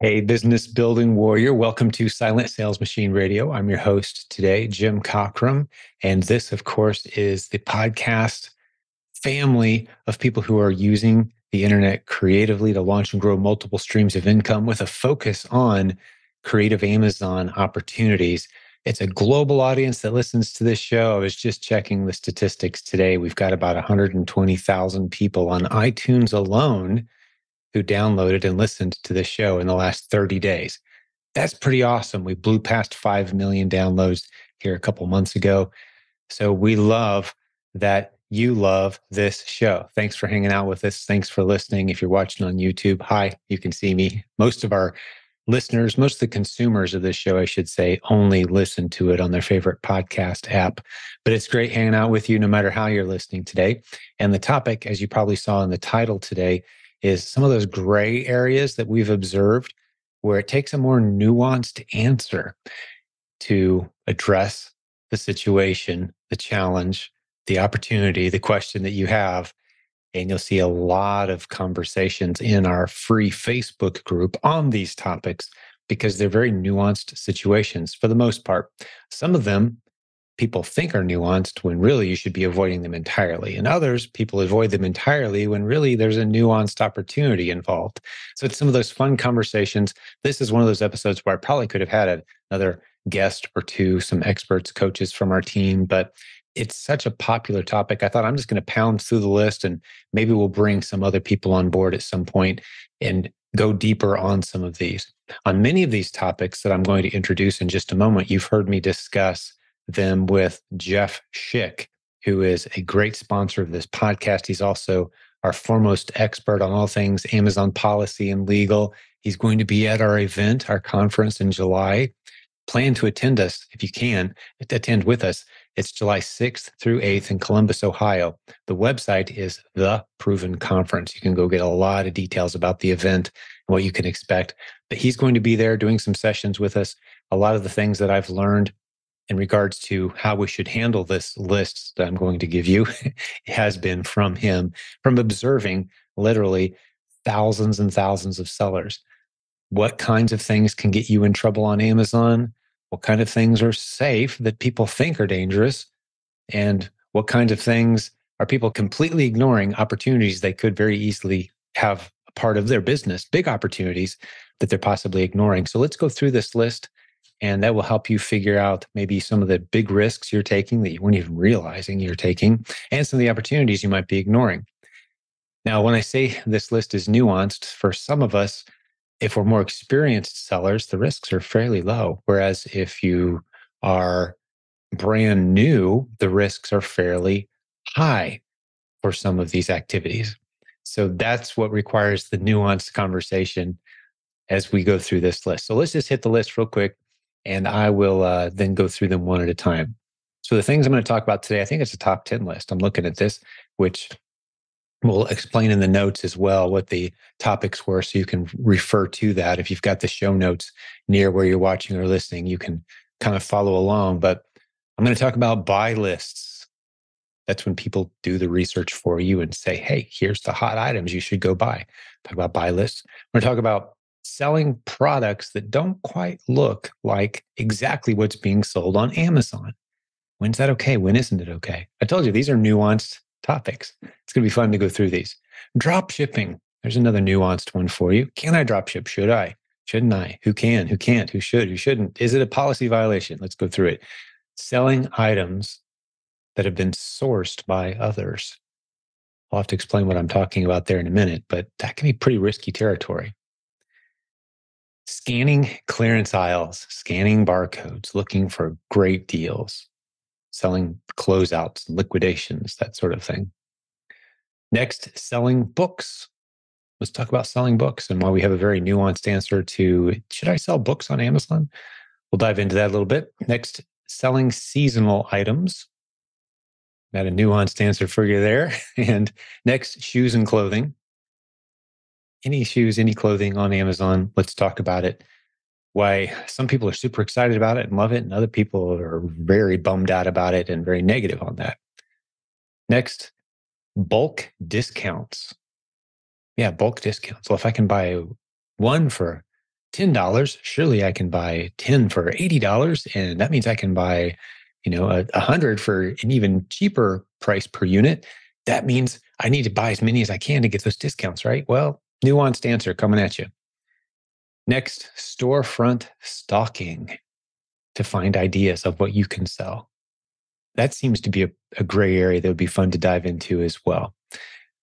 Hey, business building warrior. Welcome to Silent Sales Machine Radio. I'm your host today, Jim Cockrum. And this, of course, is the podcast family of people who are using the internet creatively to launch and grow multiple streams of income with a focus on creative Amazon opportunities. It's a global audience that listens to this show. I was just checking the statistics today. We've got about 120,000 people on iTunes alone who downloaded and listened to this show in the last 30 days. That's pretty awesome. We blew past 5 million downloads here a couple months ago. So we love that you love this show. Thanks for hanging out with us. Thanks for listening. If you're watching on YouTube, hi, you can see me. Most of our listeners, most of the consumers of this show, I should say, only listen to it on their favorite podcast app. But it's great hanging out with you no matter how you're listening today. And the topic, as you probably saw in the title today, is some of those gray areas that we've observed where it takes a more nuanced answer to address the situation, the challenge, the opportunity, the question that you have. And you'll see a lot of conversations in our free Facebook group on these topics because they're very nuanced situations for the most part. Some of them people think are nuanced when really you should be avoiding them entirely. And others, people avoid them entirely when really there's a nuanced opportunity involved. So it's some of those fun conversations. This is one of those episodes where I probably could have had another guest or two, some experts, coaches from our team, but it's such a popular topic. I thought I'm just going to pound through the list and maybe we'll bring some other people on board at some point and go deeper on some of these. On many of these topics that I'm going to introduce in just a moment, you've heard me discuss them with Jeff Schick, who is a great sponsor of this podcast. He's also our foremost expert on all things Amazon policy and legal. He's going to be at our event, our conference in July. Plan to attend us if you can, attend with us. It's July 6th through 8th in Columbus, Ohio. The website is The Proven Conference. You can go get a lot of details about the event and what you can expect. But he's going to be there doing some sessions with us. A lot of the things that I've learned in regards to how we should handle this list that I'm going to give you has been from him, from observing literally thousands and thousands of sellers. What kinds of things can get you in trouble on Amazon? What kind of things are safe that people think are dangerous? And what kinds of things are people completely ignoring opportunities they could very easily have a part of their business, big opportunities that they're possibly ignoring? So let's go through this list and that will help you figure out maybe some of the big risks you're taking that you weren't even realizing you're taking, and some of the opportunities you might be ignoring. Now, when I say this list is nuanced, for some of us, if we're more experienced sellers, the risks are fairly low. Whereas if you are brand new, the risks are fairly high for some of these activities. So that's what requires the nuanced conversation as we go through this list. So let's just hit the list real quick and I will uh, then go through them one at a time. So the things I'm going to talk about today, I think it's a top 10 list. I'm looking at this, which we'll explain in the notes as well what the topics were so you can refer to that. If you've got the show notes near where you're watching or listening, you can kind of follow along. But I'm going to talk about buy lists. That's when people do the research for you and say, hey, here's the hot items you should go buy. Talk about buy lists. I'm going to talk about selling products that don't quite look like exactly what's being sold on Amazon. When's that okay? When isn't it okay? I told you these are nuanced topics. It's going to be fun to go through these. Drop shipping. There's another nuanced one for you. Can I drop ship? Should I? Shouldn't I? Who can? Who can't? Who should? Who shouldn't? Is it a policy violation? Let's go through it. Selling items that have been sourced by others. I'll have to explain what I'm talking about there in a minute, but that can be pretty risky territory scanning clearance aisles, scanning barcodes, looking for great deals, selling closeouts, liquidations, that sort of thing. Next, selling books. Let's talk about selling books and why we have a very nuanced answer to should I sell books on Amazon? We'll dive into that a little bit. Next, selling seasonal items. Got a nuanced answer for you there. And next, shoes and clothing any shoes, any clothing on Amazon. Let's talk about it. Why some people are super excited about it and love it, and other people are very bummed out about it and very negative on that. Next, bulk discounts. Yeah, bulk discounts. Well, if I can buy one for $10, surely I can buy 10 for $80. And that means I can buy, you know, a, a hundred for an even cheaper price per unit. That means I need to buy as many as I can to get those discounts, right? Well, nuanced answer coming at you. Next, storefront stalking to find ideas of what you can sell. That seems to be a, a gray area that would be fun to dive into as well.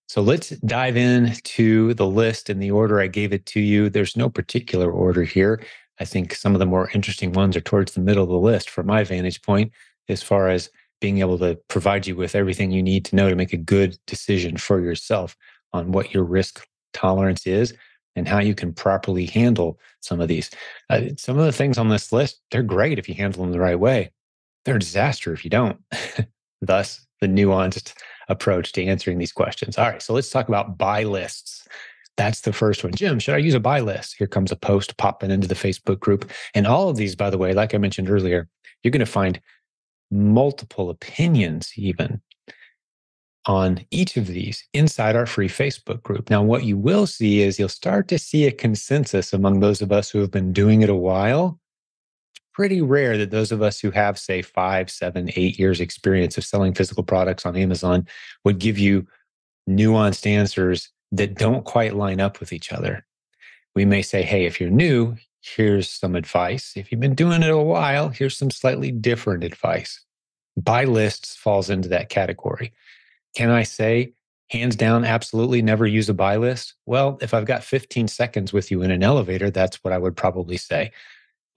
So let's dive into the list in the order I gave it to you. There's no particular order here. I think some of the more interesting ones are towards the middle of the list from my vantage point, as far as being able to provide you with everything you need to know to make a good decision for yourself on what your risk tolerance is and how you can properly handle some of these. Uh, some of the things on this list, they're great if you handle them the right way. They're a disaster if you don't. Thus, the nuanced approach to answering these questions. All right, so let's talk about buy lists. That's the first one. Jim, should I use a buy list? Here comes a post popping into the Facebook group. And all of these, by the way, like I mentioned earlier, you're going to find multiple opinions even on each of these inside our free Facebook group. Now, what you will see is you'll start to see a consensus among those of us who have been doing it a while. It's pretty rare that those of us who have, say, five, seven, eight years experience of selling physical products on Amazon would give you nuanced answers that don't quite line up with each other. We may say, hey, if you're new, here's some advice. If you've been doing it a while, here's some slightly different advice. Buy lists falls into that category. Can I say, hands down, absolutely never use a buy list? Well, if I've got 15 seconds with you in an elevator, that's what I would probably say.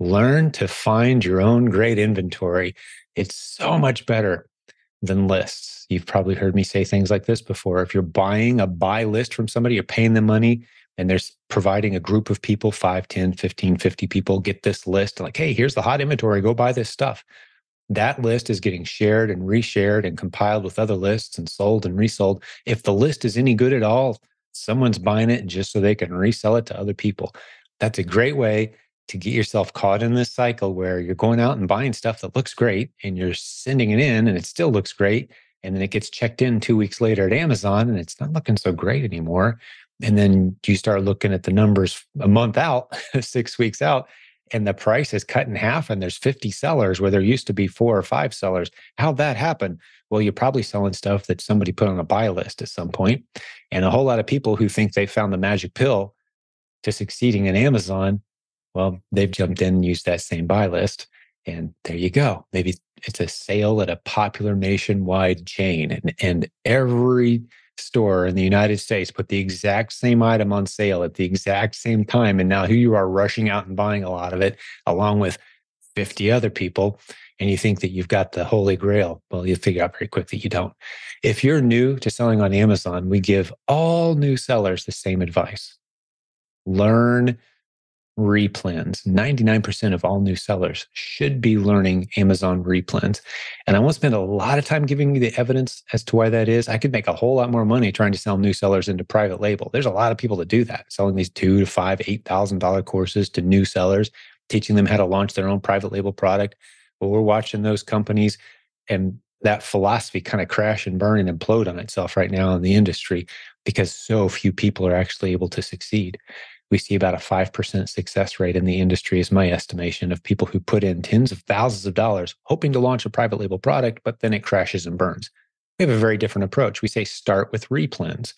Learn to find your own great inventory. It's so much better than lists. You've probably heard me say things like this before. If you're buying a buy list from somebody, you're paying them money and they're providing a group of people 5 10 15 50 people get this list like hey here's the hot inventory go buy this stuff that list is getting shared and reshared and compiled with other lists and sold and resold. If the list is any good at all, someone's buying it just so they can resell it to other people. That's a great way to get yourself caught in this cycle where you're going out and buying stuff that looks great and you're sending it in and it still looks great. And then it gets checked in two weeks later at Amazon and it's not looking so great anymore. And then you start looking at the numbers a month out, six weeks out, and the price is cut in half and there's 50 sellers where there used to be four or five sellers. How'd that happen? Well, you're probably selling stuff that somebody put on a buy list at some point. And a whole lot of people who think they found the magic pill to succeeding in Amazon, well, they've jumped in and used that same buy list. And there you go. Maybe it's a sale at a popular nationwide chain. And, and every store in the United States put the exact same item on sale at the exact same time. And now here you are rushing out and buying a lot of it along with 50 other people. And you think that you've got the holy grail. Well, you figure out very quickly you don't. If you're new to selling on Amazon, we give all new sellers the same advice learn replens. 99% of all new sellers should be learning Amazon replens. And I won't spend a lot of time giving you the evidence as to why that is. I could make a whole lot more money trying to sell new sellers into private label. There's a lot of people that do that, selling these two to five, eight thousand dollar courses to new sellers, teaching them how to launch their own private label product. Well, we're watching those companies and that philosophy kind of crash and burn and implode on itself right now in the industry because so few people are actually able to succeed we see about a 5% success rate in the industry, is my estimation, of people who put in tens of thousands of dollars hoping to launch a private label product, but then it crashes and burns. We have a very different approach. We say start with replens.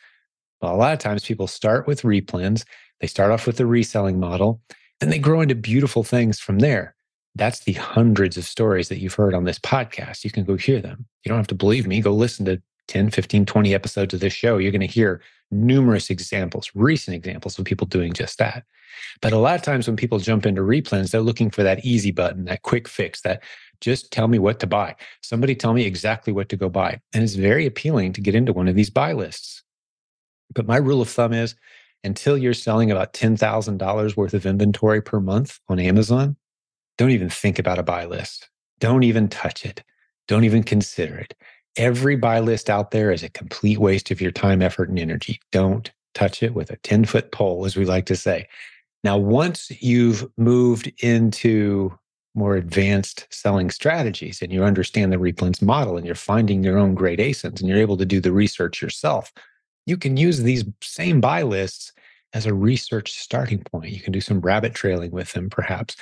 Well, a lot of times people start with replens, they start off with the reselling model, and they grow into beautiful things from there. That's the hundreds of stories that you've heard on this podcast. You can go hear them. You don't have to believe me. Go listen to 10, 15, 20 episodes of this show. You're going to hear numerous examples, recent examples of people doing just that. But a lot of times when people jump into replens, they're looking for that easy button, that quick fix, that just tell me what to buy. Somebody tell me exactly what to go buy. And it's very appealing to get into one of these buy lists. But my rule of thumb is until you're selling about $10,000 worth of inventory per month on Amazon, don't even think about a buy list. Don't even touch it. Don't even consider it. Every buy list out there is a complete waste of your time, effort, and energy. Don't touch it with a 10 foot pole, as we like to say. Now, once you've moved into more advanced selling strategies and you understand the replens model and you're finding your own great ASINs and you're able to do the research yourself, you can use these same buy lists as a research starting point. You can do some rabbit trailing with them, perhaps.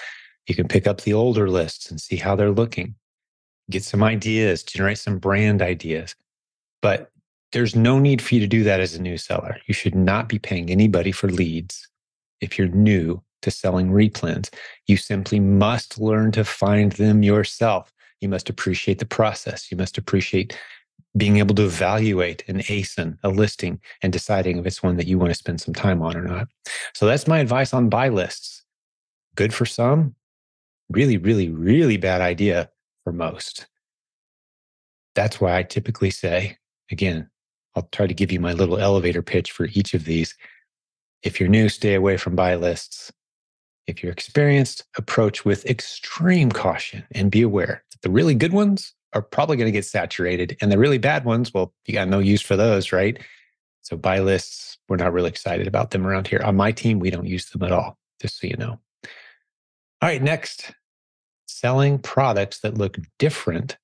You can pick up the older lists and see how they're looking, get some ideas, generate some brand ideas. But there's no need for you to do that as a new seller. You should not be paying anybody for leads if you're new to selling replens. You simply must learn to find them yourself. You must appreciate the process. You must appreciate being able to evaluate an ASIN, a listing, and deciding if it's one that you want to spend some time on or not. So that's my advice on buy lists. Good for some, really, really, really bad idea for most. That's why I typically say, again, I'll try to give you my little elevator pitch for each of these. If you're new, stay away from buy lists. If you're experienced, approach with extreme caution and be aware that the really good ones are probably going to get saturated. And the really bad ones, well, you got no use for those, right? So buy lists, we're not really excited about them around here. On my team, we don't use them at all, just so you know. All right, next, selling products that look different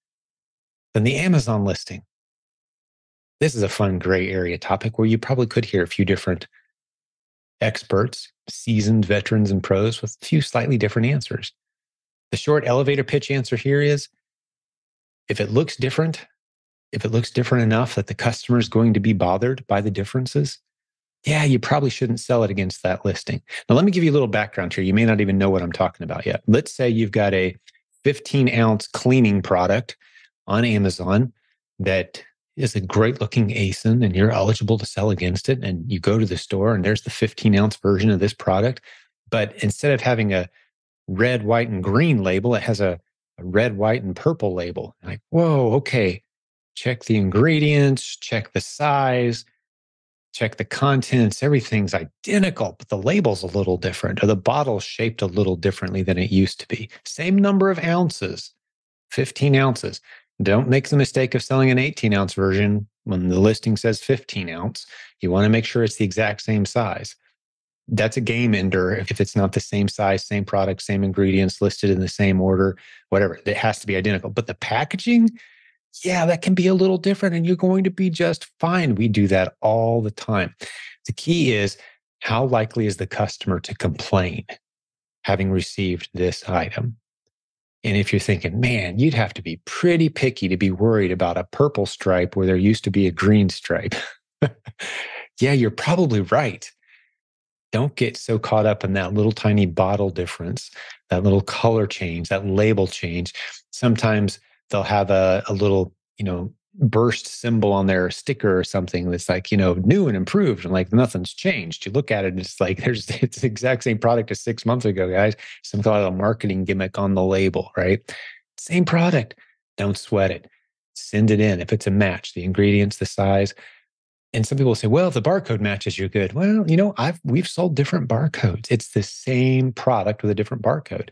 than the Amazon listing. This is a fun gray area topic where you probably could hear a few different experts, seasoned veterans and pros with a few slightly different answers. The short elevator pitch answer here is if it looks different, if it looks different enough that the customer is going to be bothered by the differences, yeah, you probably shouldn't sell it against that listing. Now, let me give you a little background here. You may not even know what I'm talking about yet. Let's say you've got a 15 ounce cleaning product on Amazon that is a great looking ASIN and you're eligible to sell against it. And you go to the store and there's the 15 ounce version of this product. But instead of having a red, white, and green label, it has a, a red, white, and purple label. Like, whoa, okay. Check the ingredients, check the size, check the contents. Everything's identical, but the label's a little different, or the bottle's shaped a little differently than it used to be. Same number of ounces, 15 ounces. Don't make the mistake of selling an 18 ounce version when the listing says 15 ounce. You want to make sure it's the exact same size. That's a game ender if it's not the same size, same product, same ingredients listed in the same order, whatever. It has to be identical. But the packaging, yeah, that can be a little different and you're going to be just fine. We do that all the time. The key is how likely is the customer to complain having received this item? And if you're thinking, man, you'd have to be pretty picky to be worried about a purple stripe where there used to be a green stripe. yeah, you're probably right. Don't get so caught up in that little tiny bottle difference, that little color change, that label change. Sometimes they'll have a, a little, you know, burst symbol on their sticker or something that's like you know new and improved and like nothing's changed. You look at it it's like there's it's the exact same product as six months ago guys. Some kind of marketing gimmick on the label right? Same product. Don't sweat it. Send it in. If it's a match the ingredients the size. And some people say well if the barcode matches you're good. Well you know i've we've sold different barcodes. It's the same product with a different barcode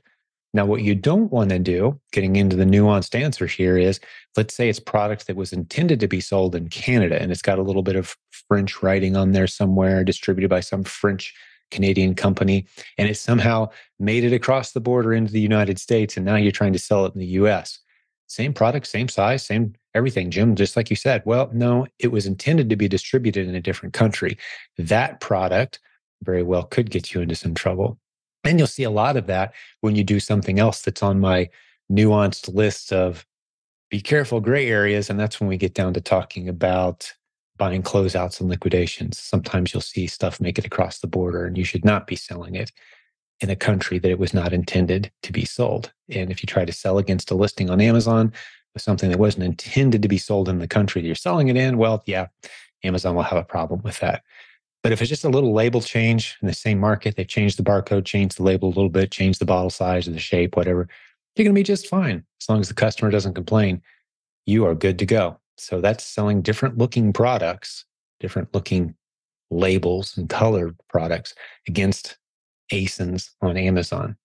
now, what you don't want to do, getting into the nuanced answer here, is let's say it's product that was intended to be sold in Canada and it's got a little bit of French writing on there somewhere, distributed by some French Canadian company, and it somehow made it across the border into the United States. And now you're trying to sell it in the US. Same product, same size, same everything, Jim, just like you said. Well, no, it was intended to be distributed in a different country. That product very well could get you into some trouble. And you'll see a lot of that when you do something else that's on my nuanced list of be careful gray areas. And that's when we get down to talking about buying closeouts and liquidations. Sometimes you'll see stuff make it across the border and you should not be selling it in a country that it was not intended to be sold. And if you try to sell against a listing on Amazon with something that wasn't intended to be sold in the country that you're selling it in, well, yeah, Amazon will have a problem with that. But if it's just a little label change in the same market, they've changed the barcode, changed the label a little bit, changed the bottle size or the shape, whatever, you're going to be just fine. As long as the customer doesn't complain, you are good to go. So that's selling different looking products, different looking labels and colored products against ASINs on Amazon.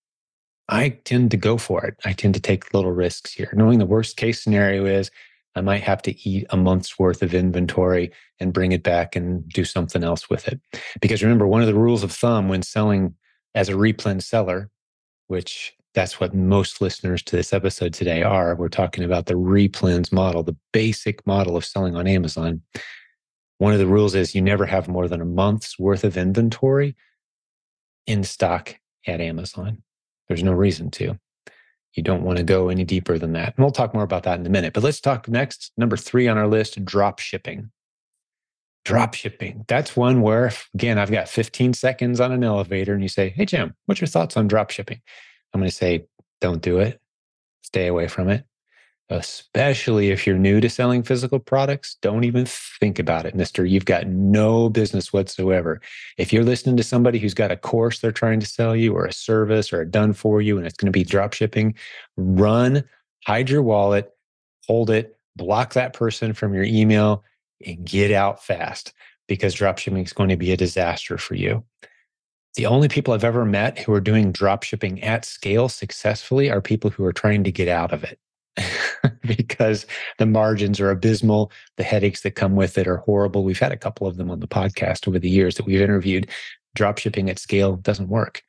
I tend to go for it. I tend to take little risks here, knowing the worst case scenario is I might have to eat a month's worth of inventory and bring it back and do something else with it. Because remember, one of the rules of thumb when selling as a replen seller, which that's what most listeners to this episode today are, we're talking about the replens model, the basic model of selling on Amazon. One of the rules is you never have more than a month's worth of inventory in stock at Amazon. There's no reason to. You don't want to go any deeper than that. And we'll talk more about that in a minute. But let's talk next. Number three on our list drop shipping. Drop shipping. That's one where, again, I've got 15 seconds on an elevator and you say, Hey, Jim, what's your thoughts on drop shipping? I'm going to say, Don't do it. Stay away from it especially if you're new to selling physical products, don't even think about it, mister. You've got no business whatsoever. If you're listening to somebody who's got a course they're trying to sell you or a service or a done for you and it's going to be drop shipping, run, hide your wallet, hold it, block that person from your email and get out fast because drop shipping is going to be a disaster for you. The only people I've ever met who are doing drop shipping at scale successfully are people who are trying to get out of it. because the margins are abysmal. The headaches that come with it are horrible. We've had a couple of them on the podcast over the years that we've interviewed. Drop shipping at scale doesn't work.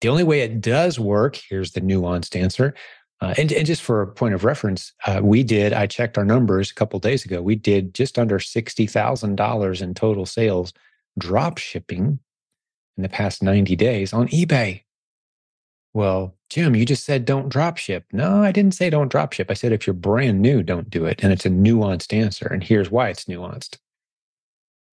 The only way it does work, here's the nuanced answer. Uh, and, and just for a point of reference, uh, we did, I checked our numbers a couple days ago. We did just under $60,000 in total sales drop shipping in the past 90 days on eBay. Well, Jim, you just said don't drop ship. No, I didn't say don't drop ship. I said if you're brand new, don't do it. And it's a nuanced answer. And here's why it's nuanced.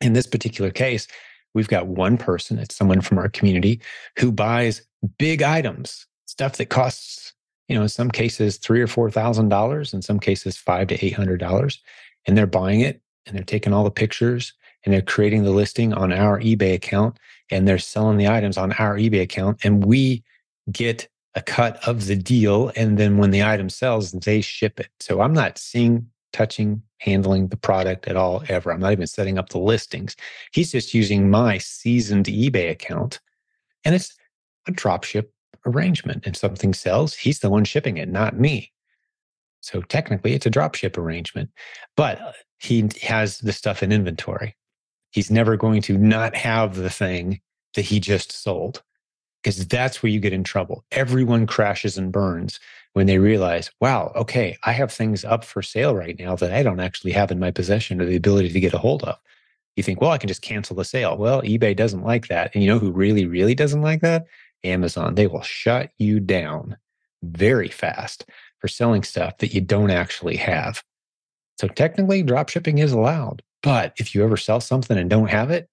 In this particular case, we've got one person, it's someone from our community who buys big items, stuff that costs, you know, in some cases three or four thousand dollars, in some cases five to eight hundred dollars. And they're buying it and they're taking all the pictures and they're creating the listing on our eBay account and they're selling the items on our eBay account. And we get a cut of the deal. And then when the item sells, they ship it. So I'm not seeing, touching, handling the product at all ever. I'm not even setting up the listings. He's just using my seasoned eBay account. And it's a drop ship arrangement. And something sells, he's the one shipping it, not me. So technically, it's a drop ship arrangement, but uh, he has the stuff in inventory. He's never going to not have the thing that he just sold because that's where you get in trouble. Everyone crashes and burns when they realize, wow, okay, I have things up for sale right now that I don't actually have in my possession or the ability to get a hold of. You think, well, I can just cancel the sale. Well, eBay doesn't like that. And you know who really, really doesn't like that? Amazon. They will shut you down very fast for selling stuff that you don't actually have. So technically, drop shipping is allowed. But if you ever sell something and don't have it,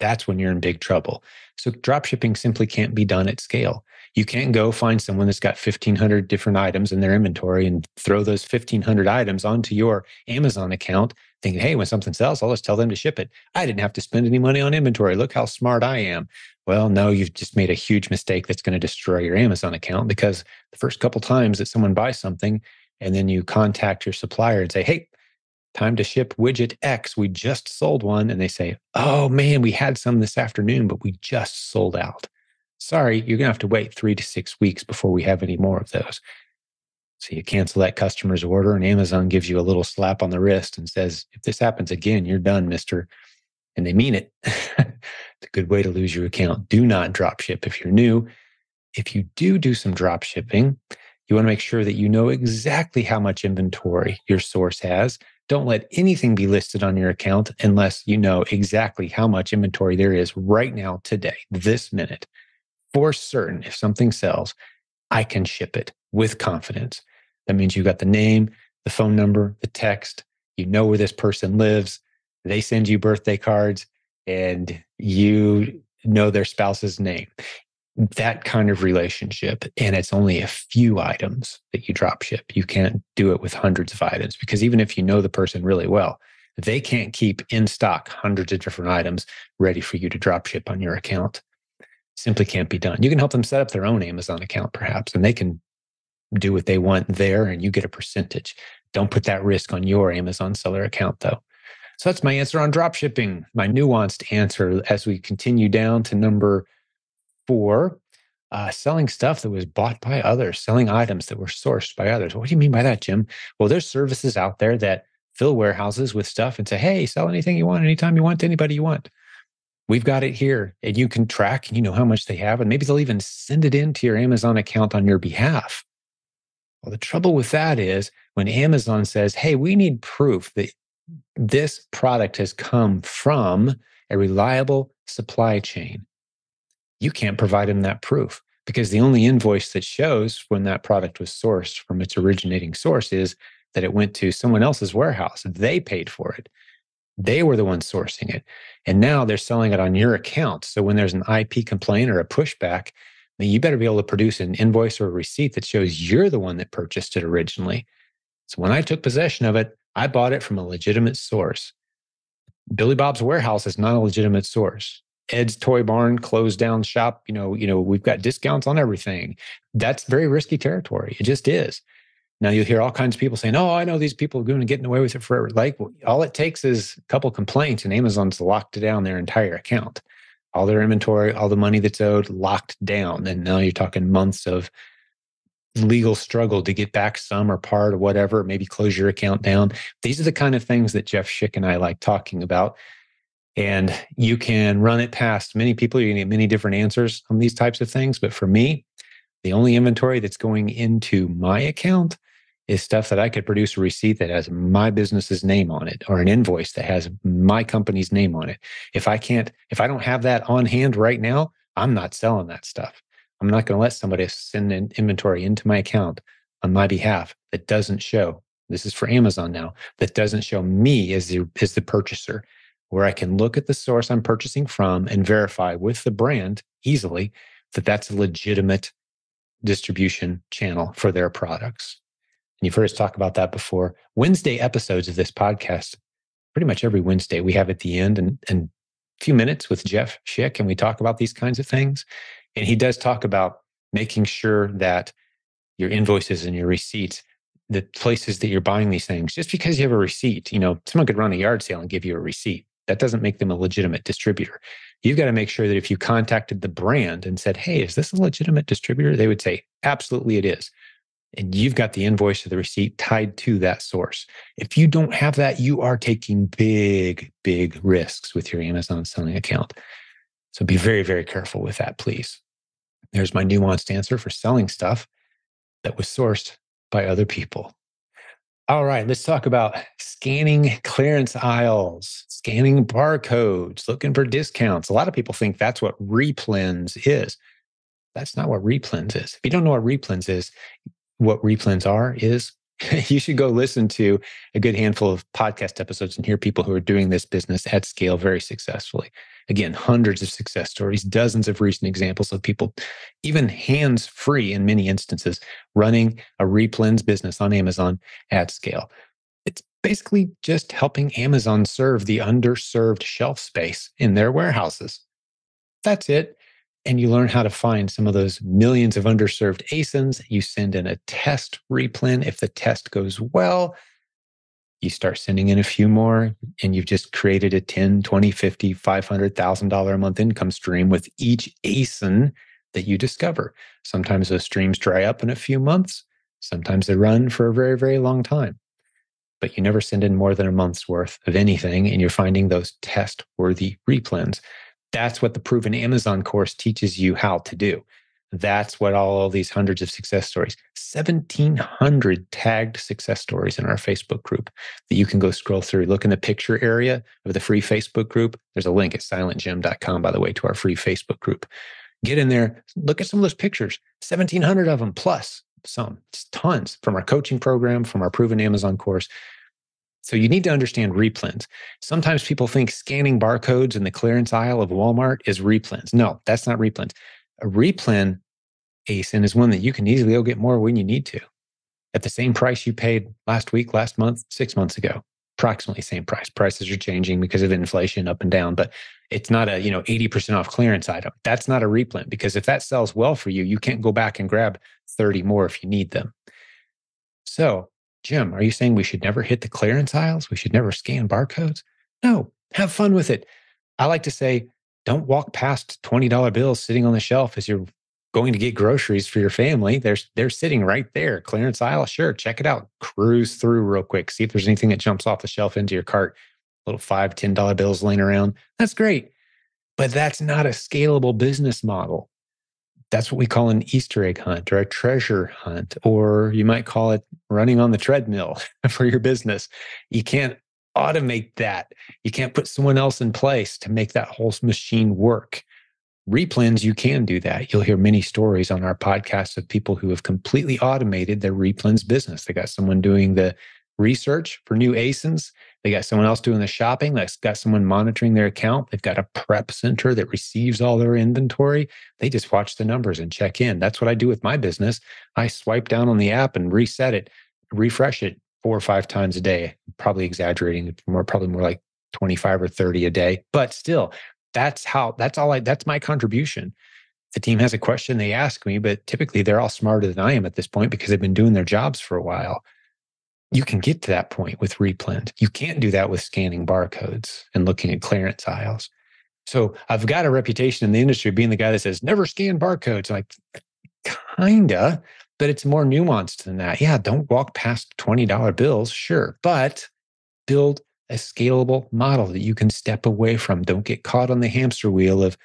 that's when you're in big trouble. So drop shipping simply can't be done at scale. You can't go find someone that's got 1500 different items in their inventory and throw those 1500 items onto your Amazon account thinking, "Hey, when something sells, I'll just tell them to ship it. I didn't have to spend any money on inventory. Look how smart I am." Well, no, you've just made a huge mistake that's going to destroy your Amazon account because the first couple times that someone buys something and then you contact your supplier and say, "Hey, time to ship widget X. We just sold one. And they say, oh man, we had some this afternoon, but we just sold out. Sorry, you're going to have to wait three to six weeks before we have any more of those. So you cancel that customer's order, and Amazon gives you a little slap on the wrist and says, if this happens again, you're done, mister. And they mean it. it's a good way to lose your account. Do not drop ship if you're new. If you do do some drop shipping, you want to make sure that you know exactly how much inventory your source has don't let anything be listed on your account unless you know exactly how much inventory there is right now, today, this minute. For certain, if something sells, I can ship it with confidence. That means you got the name, the phone number, the text, you know where this person lives, they send you birthday cards, and you know their spouse's name that kind of relationship and it's only a few items that you drop ship. You can't do it with hundreds of items because even if you know the person really well they can't keep in stock hundreds of different items ready for you to drop ship on your account. Simply can't be done. You can help them set up their own amazon account perhaps and they can do what they want there and you get a percentage. Don't put that risk on your amazon seller account though. So that's my answer on drop shipping my nuanced answer as we continue down to number for uh, selling stuff that was bought by others, selling items that were sourced by others. What do you mean by that, Jim? Well, there's services out there that fill warehouses with stuff and say, hey, sell anything you want, anytime you want, to anybody you want. We've got it here. And you can track and you know how much they have. And maybe they'll even send it into your Amazon account on your behalf. Well, the trouble with that is when Amazon says, hey, we need proof that this product has come from a reliable supply chain. You can't provide them that proof because the only invoice that shows when that product was sourced from its originating source is that it went to someone else's warehouse. They paid for it. They were the ones sourcing it. And now they're selling it on your account. So when there's an IP complaint or a pushback, you better be able to produce an invoice or a receipt that shows you're the one that purchased it originally. So when I took possession of it, I bought it from a legitimate source. Billy Bob's warehouse is not a legitimate source. Ed's Toy Barn closed down shop. You know, you know, we've got discounts on everything. That's very risky territory. It just is. Now you'll hear all kinds of people saying, "Oh, I know these people are going to get away with it forever." Like all it takes is a couple complaints, and Amazon's locked down their entire account, all their inventory, all the money that's owed, locked down. And now you're talking months of legal struggle to get back some or part or whatever. Maybe close your account down. These are the kind of things that Jeff Schick and I like talking about. And you can run it past many people. You can get many different answers on these types of things. But for me, the only inventory that's going into my account is stuff that I could produce a receipt that has my business's name on it or an invoice that has my company's name on it. If I can't, if I don't have that on hand right now, I'm not selling that stuff. I'm not going to let somebody send an inventory into my account on my behalf that doesn't show. This is for Amazon now. That doesn't show me as the as the purchaser, where I can look at the source I'm purchasing from and verify with the brand easily that that's a legitimate distribution channel for their products. And you've heard us talk about that before. Wednesday episodes of this podcast, pretty much every Wednesday, we have at the end and, and a few minutes with Jeff Schick, and we talk about these kinds of things. And he does talk about making sure that your invoices and your receipts, the places that you're buying these things, just because you have a receipt, you know, someone could run a yard sale and give you a receipt. That doesn't make them a legitimate distributor. You've got to make sure that if you contacted the brand and said, Hey, is this a legitimate distributor? They would say, Absolutely, it is and you've got the invoice or the receipt tied to that source. If you don't have that, you are taking big, big risks with your Amazon selling account. So be very, very careful with that, please. There's my nuanced answer for selling stuff that was sourced by other people. All right, let's talk about scanning clearance aisles, scanning barcodes, looking for discounts. A lot of people think that's what replens is. That's not what replens is. If you don't know what replens is, what replens are is you should go listen to a good handful of podcast episodes and hear people who are doing this business at scale very successfully. Again, hundreds of success stories, dozens of recent examples of people, even hands free in many instances, running a replens business on Amazon at scale. It's basically just helping Amazon serve the underserved shelf space in their warehouses. That's it and you learn how to find some of those millions of underserved ASINs. You send in a test replen. If the test goes well, you start sending in a few more and you've just created a 10, 20, 50, $500,000 a month income stream with each ASIN that you discover. Sometimes those streams dry up in a few months. Sometimes they run for a very, very long time. But you never send in more than a month's worth of anything, and you're finding those test worthy replens That's what the Proven Amazon course teaches you how to do. That's what all of these hundreds of success stories, 1,700 tagged success stories in our Facebook group that you can go scroll through. Look in the picture area of the free Facebook group. There's a link at silentjim.com, by the way, to our free Facebook group. Get in there, look at some of those pictures, 1,700 of them plus some, it's tons from our coaching program, from our Proven Amazon course. So you need to understand replens. Sometimes people think scanning barcodes in the clearance aisle of Walmart is replens. No, that's not replens. A replen ASIN is one that you can easily go get more when you need to at the same price you paid last week, last month, six months ago. Approximately same price. Prices are changing because of inflation up and down, but it's not a you know 80% off clearance item. That's not a replen because if that sells well for you, you can't go back and grab 30 more if you need them. So Jim, are you saying we should never hit the clearance aisles? We should never scan barcodes? No, have fun with it. I like to say, don't walk past $20 bills sitting on the shelf as you're going to get groceries for your family. They're, they're sitting right there. Clearance aisle, sure, check it out. Cruise through real quick. See if there's anything that jumps off the shelf into your cart. Little five, $10 bills laying around. That's great. But that's not a scalable business model that's what we call an Easter egg hunt or a treasure hunt, or you might call it running on the treadmill for your business. You can't automate that. You can't put someone else in place to make that whole machine work. Replens, you can do that. You'll hear many stories on our podcast of people who have completely automated their replens business. They got someone doing the research for new ASINs. They got someone else doing the shopping. That's got someone monitoring their account. They've got a prep center that receives all their inventory. They just watch the numbers and check in. That's what I do with my business. I swipe down on the app and reset it, refresh it four or five times a day. Probably exaggerating, more probably more like 25 or 30 a day. But still, that's how that's all I that's my contribution. the team has a question, they ask me, but typically they're all smarter than I am at this point because they've been doing their jobs for a while. You can get to that point with Replens. You can't do that with scanning barcodes and looking at clearance aisles. So I've got a reputation in the industry being the guy that says, never scan barcodes. Like, kinda, but it's more nuanced than that. Yeah, don't walk past $20 bills, sure, but build a scalable model that you can step away from. Don't get caught on the hamster wheel of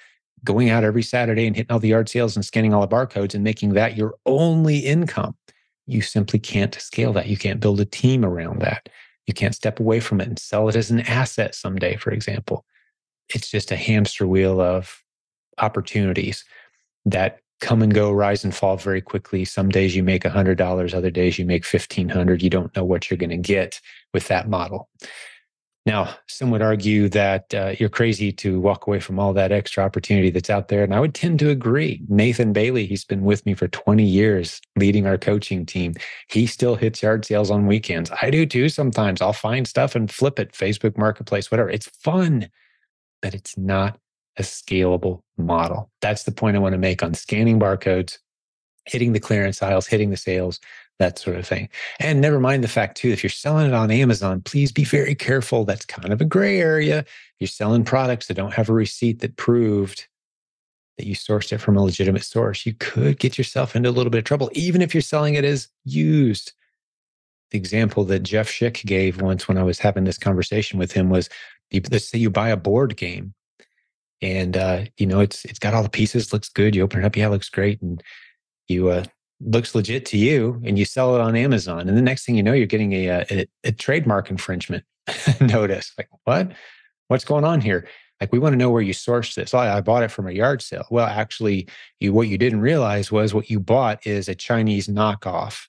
going out every Saturday and hitting all the yard sales and scanning all the barcodes and making that your only income you simply can't scale that. You can't build a team around that. You can't step away from it and sell it as an asset someday, for example. It's just a hamster wheel of opportunities that come and go, rise and fall very quickly. Some days you make $100, other days you make 1500 You don't know what you're going to get with that model. Now, some would argue that uh, you're crazy to walk away from all that extra opportunity that's out there. And I would tend to agree. Nathan Bailey, he's been with me for 20 years leading our coaching team. He still hits yard sales on weekends. I do too sometimes. I'll find stuff and flip it, Facebook Marketplace, whatever. It's fun, but it's not a scalable model. That's the point I want to make on scanning barcodes, hitting the clearance aisles, hitting the sales, that sort of thing. And never mind the fact, too, if you're selling it on Amazon, please be very careful. That's kind of a gray area. You're selling products that don't have a receipt that proved that you sourced it from a legitimate source. You could get yourself into a little bit of trouble, even if you're selling it as used. The example that Jeff Schick gave once when I was having this conversation with him was let's say you buy a board game and uh, you know it's it's got all the pieces, looks good. You open it up, yeah, it looks great, and you uh, looks legit to you and you sell it on Amazon. And the next thing you know, you're getting a, a, a trademark infringement notice. Like, what? What's going on here? Like, we want to know where you sourced this. Oh, I bought it from a yard sale. Well, actually, you what you didn't realize was what you bought is a Chinese knockoff.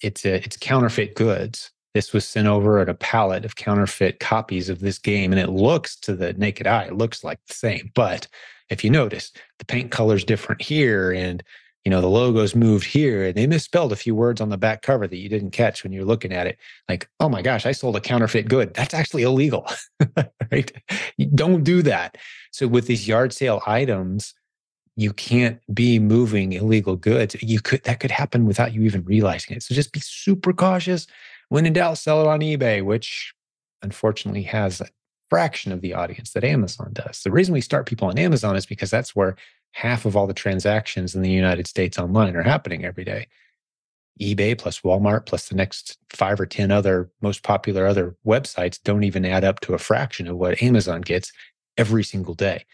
It's a it's counterfeit goods. This was sent over at a pallet of counterfeit copies of this game, and it looks to the naked eye, it looks like the same. But if you notice, the paint color's different here, and you know the logos moved here and they misspelled a few words on the back cover that you didn't catch when you're looking at it. Like oh my gosh i sold a counterfeit good. That's actually illegal right? Don't do that. So with these yard sale items you can't be moving illegal goods. You could that could happen without you even realizing it. So just be super cautious when in doubt sell it on ebay which unfortunately has a fraction of the audience that amazon does the reason we start people on amazon is because that's where half of all the transactions in the United States online are happening every day. eBay plus Walmart plus the next five or 10 other most popular other websites don't even add up to a fraction of what Amazon gets every single day.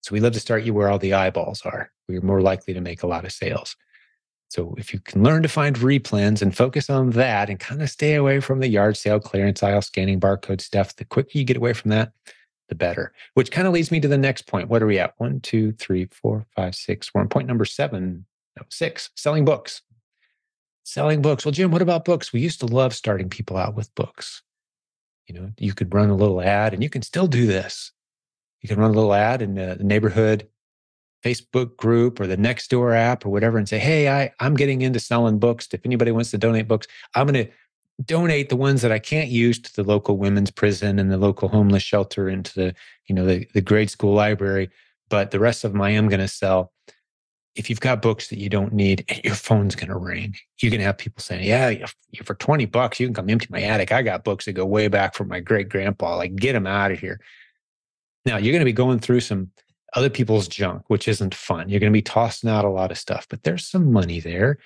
So we love to start you where all the eyeballs are. We're more likely to make a lot of sales. So if you can learn to find replens and focus on that and kind of stay away from the yard sale, clearance aisle, scanning barcode stuff, the quicker you get away from that, the better. Which kind of leads me to the next point. What are we at? One, two, three, four, five, six. We're on point number seven, no, six, selling books. Selling books. Well, Jim, what about books? We used to love starting people out with books. You know, you could run a little ad and you can still do this. You can run a little ad in the neighborhood Facebook group or the Nextdoor app or whatever and say, hey, I, I'm getting into selling books. If anybody wants to donate books, I'm going to donate the ones that I can't use to the local women's prison and the local homeless shelter and to the, you know, the, the grade school library. But the rest of them I am going to sell. If you've got books that you don't need, your phone's going to ring. You're going to have people saying, yeah, for 20 bucks, you can come empty my attic. I got books that go way back from my great grandpa. Like, get them out of here. Now, you're going to be going through some other people's junk, which isn't fun. You're going to be tossing out a lot of stuff, but there's some money there.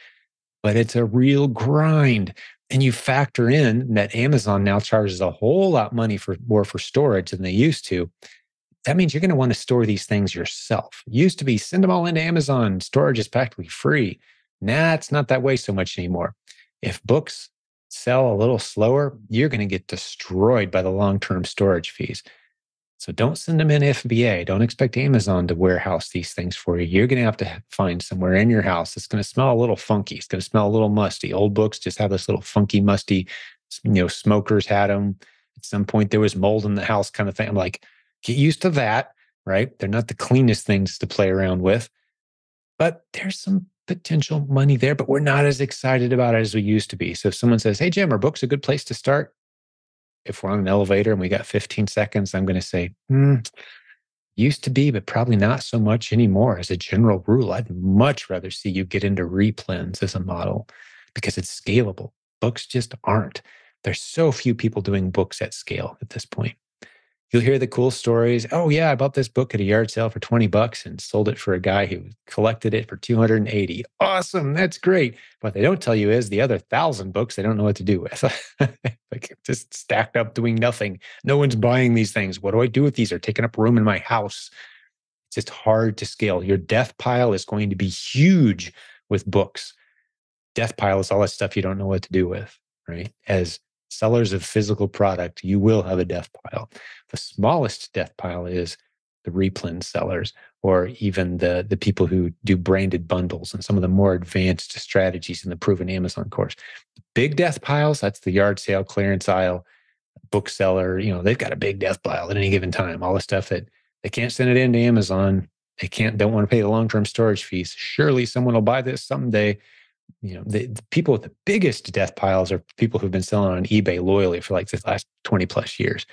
But it's a real grind and you factor in that Amazon now charges a whole lot money for more for storage than they used to, that means you're going to want to store these things yourself. Used to be send them all into Amazon, storage is practically free. Nah, it's not that way so much anymore. If books sell a little slower, you're going to get destroyed by the long term storage fees. So don't send them in FBA. Don't expect Amazon to warehouse these things for you. You're going to have to find somewhere in your house that's going to smell a little funky. It's going to smell a little musty. Old books just have this little funky, musty, you know, smokers had them. At some point, there was mold in the house kind of thing. I'm like, get used to that, right? They're not the cleanest things to play around with, but there's some potential money there, but we're not as excited about it as we used to be. So if someone says, Hey, Jim, are books a good place to start? If we're on an elevator and we got 15 seconds, I'm going to say, hmm, used to be, but probably not so much anymore as a general rule. I'd much rather see you get into replens as a model because it's scalable. Books just aren't. There's so few people doing books at scale at this point. You'll hear the cool stories. Oh yeah, I bought this book at a yard sale for 20 bucks and sold it for a guy who collected it for 280. Awesome. That's great. What they don't tell you is the other thousand books they don't know what to do with. like just stacked up doing nothing. No one's buying these things. What do I do with these? They're taking up room in my house. It's just hard to scale. Your death pile is going to be huge with books. Death pile is all that stuff you don't know what to do with, right? As sellers of physical product, you will have a death pile. The smallest death pile is the replen sellers or even the, the people who do branded bundles and some of the more advanced strategies in the proven Amazon course. Big death piles, that's the yard sale, clearance aisle, bookseller, you know, they've got a big death pile at any given time. All the stuff that they can't send it into Amazon. They can't, don't want to pay the long-term storage fees. Surely someone will buy this someday you know the, the, people with the biggest death piles are people who've been selling on ebay loyally for like the last 20 plus years.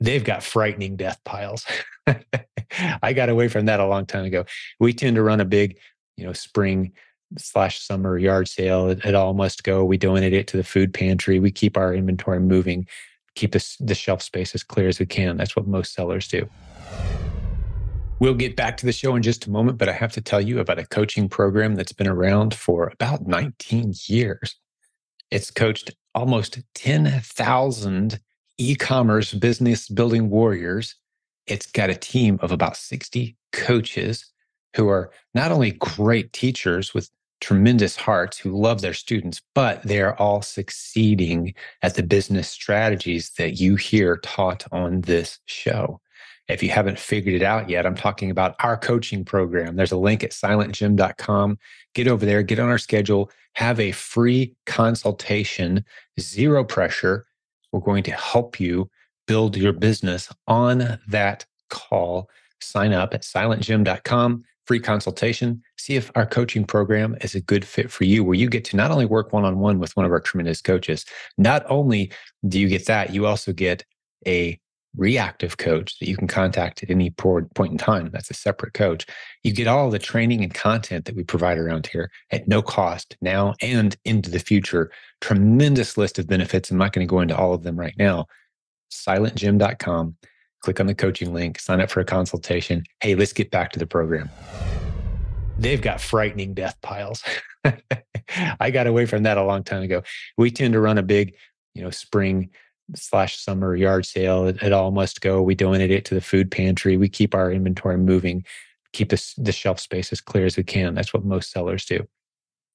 They've got frightening death piles. I got away from that a long time ago. We tend to run a big you know spring slash summer yard sale. It, it all must go. We donate it to the food pantry. We keep our inventory moving keep this, the shelf space as clear as we can. That's what most sellers do We'll get back to the show in just a moment, but I have to tell you about a coaching program that's been around for about 19 years. It's coached almost 10,000 e commerce business building warriors. It's got a team of about 60 coaches who are not only great teachers with tremendous hearts who love their students, but they're all succeeding at the business strategies that you hear taught on this show. If you haven't figured it out yet, I'm talking about our coaching program. There's a link at silentjim.com. Get over there, get on our schedule, have a free consultation, zero pressure. We're going to help you build your business on that call. Sign up at silentjim.com, free consultation. See if our coaching program is a good fit for you, where you get to not only work one on one with one of our tremendous coaches, not only do you get that, you also get a reactive coach that you can contact at any point in time. That's a separate coach. You get all the training and content that we provide around here at no cost now and into the future. Tremendous list of benefits. I'm not going to go into all of them right now. SilentJim.com. Click on the coaching link, sign up for a consultation. Hey, let's get back to the program. They've got frightening death piles. I got away from that a long time ago. We tend to run a big, you know, spring slash summer yard sale. It, it, all must go. We donate it to the food pantry. We keep our inventory moving, keep this, the shelf space as clear as we can. That's what most sellers do.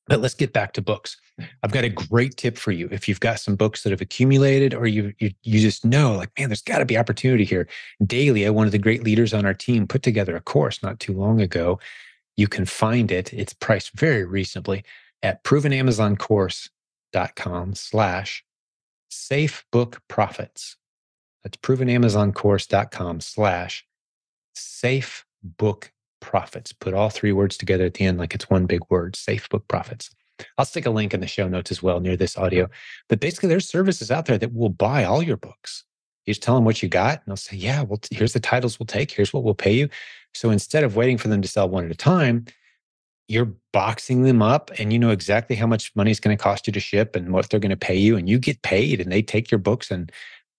But let's get back to books. I've got a great tip for you. If you've got some books that have accumulated, or you you, you just know, like, man, there's got to be opportunity here. Dalia, uh, one of the great leaders on our team, put together a course not too long ago. You can find it. It's priced very reasonably at provenamazoncourse.com slash safe book profits. That's provenamazoncourse.com slash safe book profits. Put all three words together at the end like it's one big word, safe book profits. I'll stick a link in the show notes as well near this audio. But basically, there's services out there that will buy all your books. You just tell them what you got, and they'll say, Yeah, well, here's the titles we'll take. Here's what we'll pay you. So instead of waiting for them to sell one at a time, you're boxing them up and you know exactly how much money is going to cost you to ship and what they're going to pay you and you get paid and they take your books and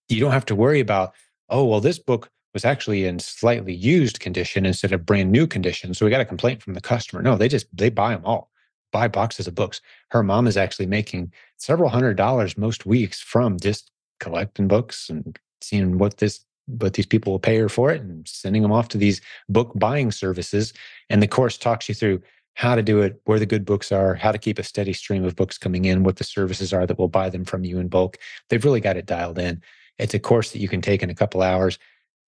you don't have to worry about oh well this book was actually in slightly used condition instead of brand new condition so we got a complaint from the customer. No they just they buy them all buy boxes of books. Her mom is actually making several hundred dollars most weeks from just collecting books and seeing what this what these people will pay her for it and sending them off to these book buying services and the course talks you through how to do it, where the good books are, how to keep a steady stream of books coming in, what the services are that will buy them from you in bulk. They've really got it dialed in. It's a course that you can take in a couple hours.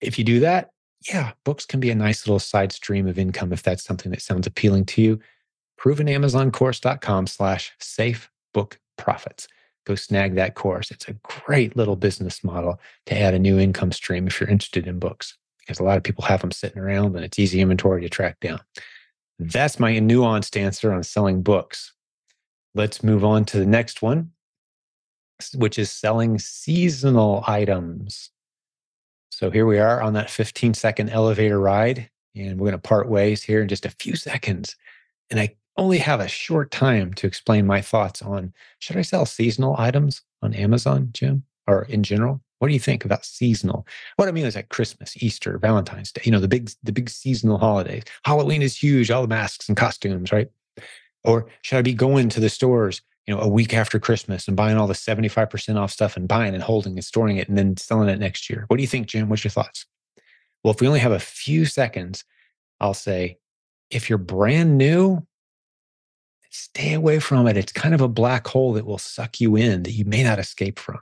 If you do that, yeah, books can be a nice little side stream of income if that's something that sounds appealing to you. Provenamazoncourse.com slash safe book profits. Go snag that course. It's a great little business model to add a new income stream if you're interested in books, because a lot of people have them sitting around and it's easy inventory to track down. That's my nuanced answer on selling books. Let's move on to the next one, which is selling seasonal items. So here we are on that 15 second elevator ride, and we're going to part ways here in just a few seconds. And I only have a short time to explain my thoughts on should I sell seasonal items on Amazon, Jim, or in general? What do you think about seasonal? What I mean is like Christmas, Easter, Valentine's Day, you know, the big the big seasonal holidays. Halloween is huge, all the masks and costumes, right? Or should I be going to the stores, you know, a week after Christmas and buying all the 75% off stuff and buying and holding and storing it and then selling it next year? What do you think, Jim? What's your thoughts? Well, if we only have a few seconds, I'll say if you're brand new, stay away from it. It's kind of a black hole that will suck you in that you may not escape from.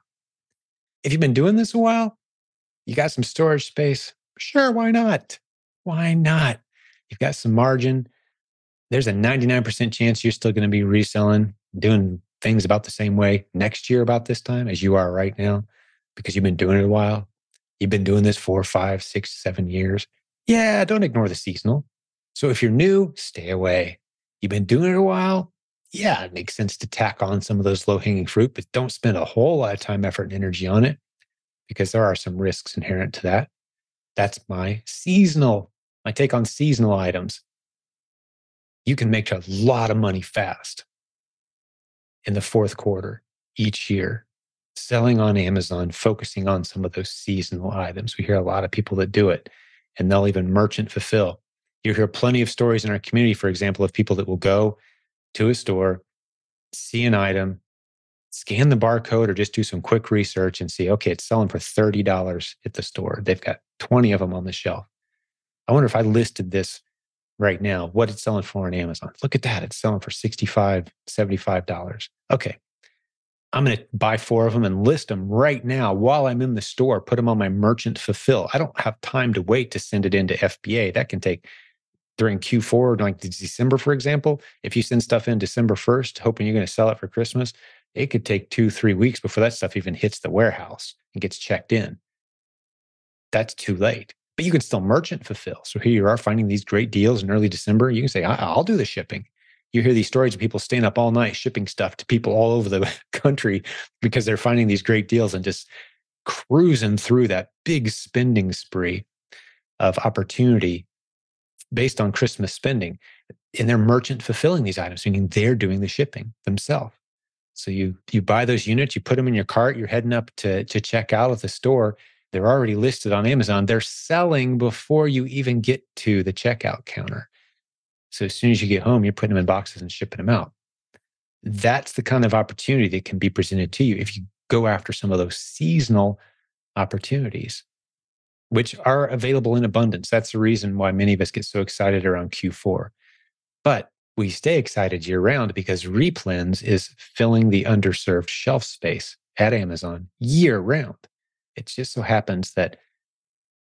If you've been doing this a while, you got some storage space, sure, why not? Why not? You've got some margin. There's a 99% chance you're still going to be reselling, doing things about the same way next year about this time as you are right now because you've been doing it a while. You've been doing this four, five, six, seven years. Yeah, don't ignore the seasonal. So if you're new, stay away. You've been doing it a while, yeah, it makes sense to tack on some of those low hanging fruit, but don't spend a whole lot of time, effort, and energy on it because there are some risks inherent to that. That's my seasonal, my take on seasonal items. You can make a lot of money fast in the fourth quarter each year selling on Amazon, focusing on some of those seasonal items. We hear a lot of people that do it and they'll even merchant fulfill. You hear plenty of stories in our community, for example, of people that will go to a store, see an item, scan the barcode or just do some quick research and see, okay, it's selling for $30 at the store. They've got 20 of them on the shelf. I wonder if I listed this right now, what it's selling for on Amazon. Look at that. It's selling for $65, $75. Okay. I'm going to buy four of them and list them right now while I'm in the store, put them on my merchant fulfill. I don't have time to wait to send it into FBA. That can take during Q4, like December, for example, if you send stuff in December 1st, hoping you're going to sell it for Christmas, it could take two, three weeks before that stuff even hits the warehouse and gets checked in. That's too late. But you can still merchant fulfill. So here you are finding these great deals in early December. You can say, I'll do the shipping. You hear these stories of people staying up all night shipping stuff to people all over the country because they're finding these great deals and just cruising through that big spending spree of opportunity based on Christmas spending. And they're merchant fulfilling these items, meaning they're doing the shipping themselves. So you you buy those units, you put them in your cart, you're heading up to, to check out at the store. They're already listed on Amazon. They're selling before you even get to the checkout counter. So as soon as you get home, you're putting them in boxes and shipping them out. That's the kind of opportunity that can be presented to you if you go after some of those seasonal opportunities which are available in abundance. That's the reason why many of us get so excited around Q4. But we stay excited year round because Replens is filling the underserved shelf space at Amazon year round. It just so happens that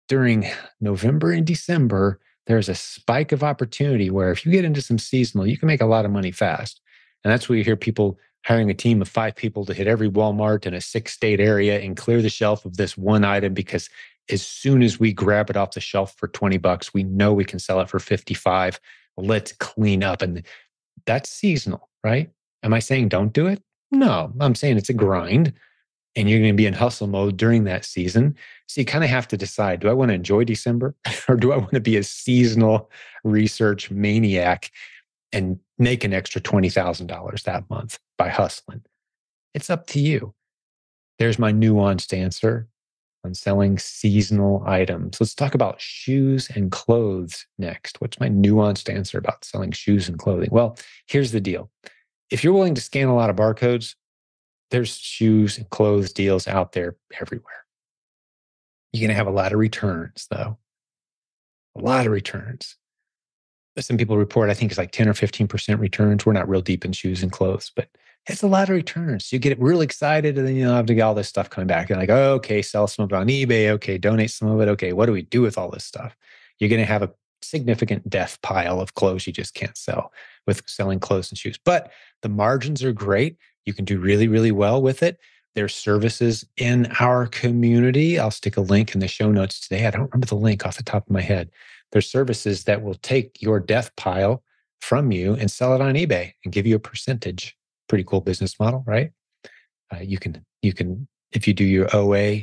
during November and December, there's a spike of opportunity where if you get into some seasonal, you can make a lot of money fast. And that's where you hear people hiring a team of five people to hit every Walmart in a six state area and clear the shelf of this one item because as soon as we grab it off the shelf for 20 bucks, we know we can sell it for 55. Let's clean up. And that's seasonal, right? Am I saying don't do it? No, I'm saying it's a grind and you're going to be in hustle mode during that season. So you kind of have to decide do I want to enjoy December or do I want to be a seasonal research maniac and make an extra $20,000 that month by hustling? It's up to you. There's my nuanced answer on selling seasonal items. Let's talk about shoes and clothes next. What's my nuanced answer about selling shoes and clothing? Well, here's the deal. If you're willing to scan a lot of barcodes, there's shoes and clothes deals out there everywhere. You're going to have a lot of returns, though. A lot of returns. some people report, I think it's like 10 or 15% returns. We're not real deep in shoes and clothes, but it's a lot of returns. You get really excited and then you have to get all this stuff coming back. You're like, oh, okay, sell some of it on eBay. Okay, donate some of it. Okay, what do we do with all this stuff? You're going to have a significant death pile of clothes you just can't sell with selling clothes and shoes. But the margins are great. You can do really, really well with it. There's services in our community. I'll stick a link in the show notes today. I don't remember the link off the top of my head. There's services that will take your death pile from you and sell it on eBay and give you a percentage. Pretty cool business model, right? Uh, you can you can if you do your OA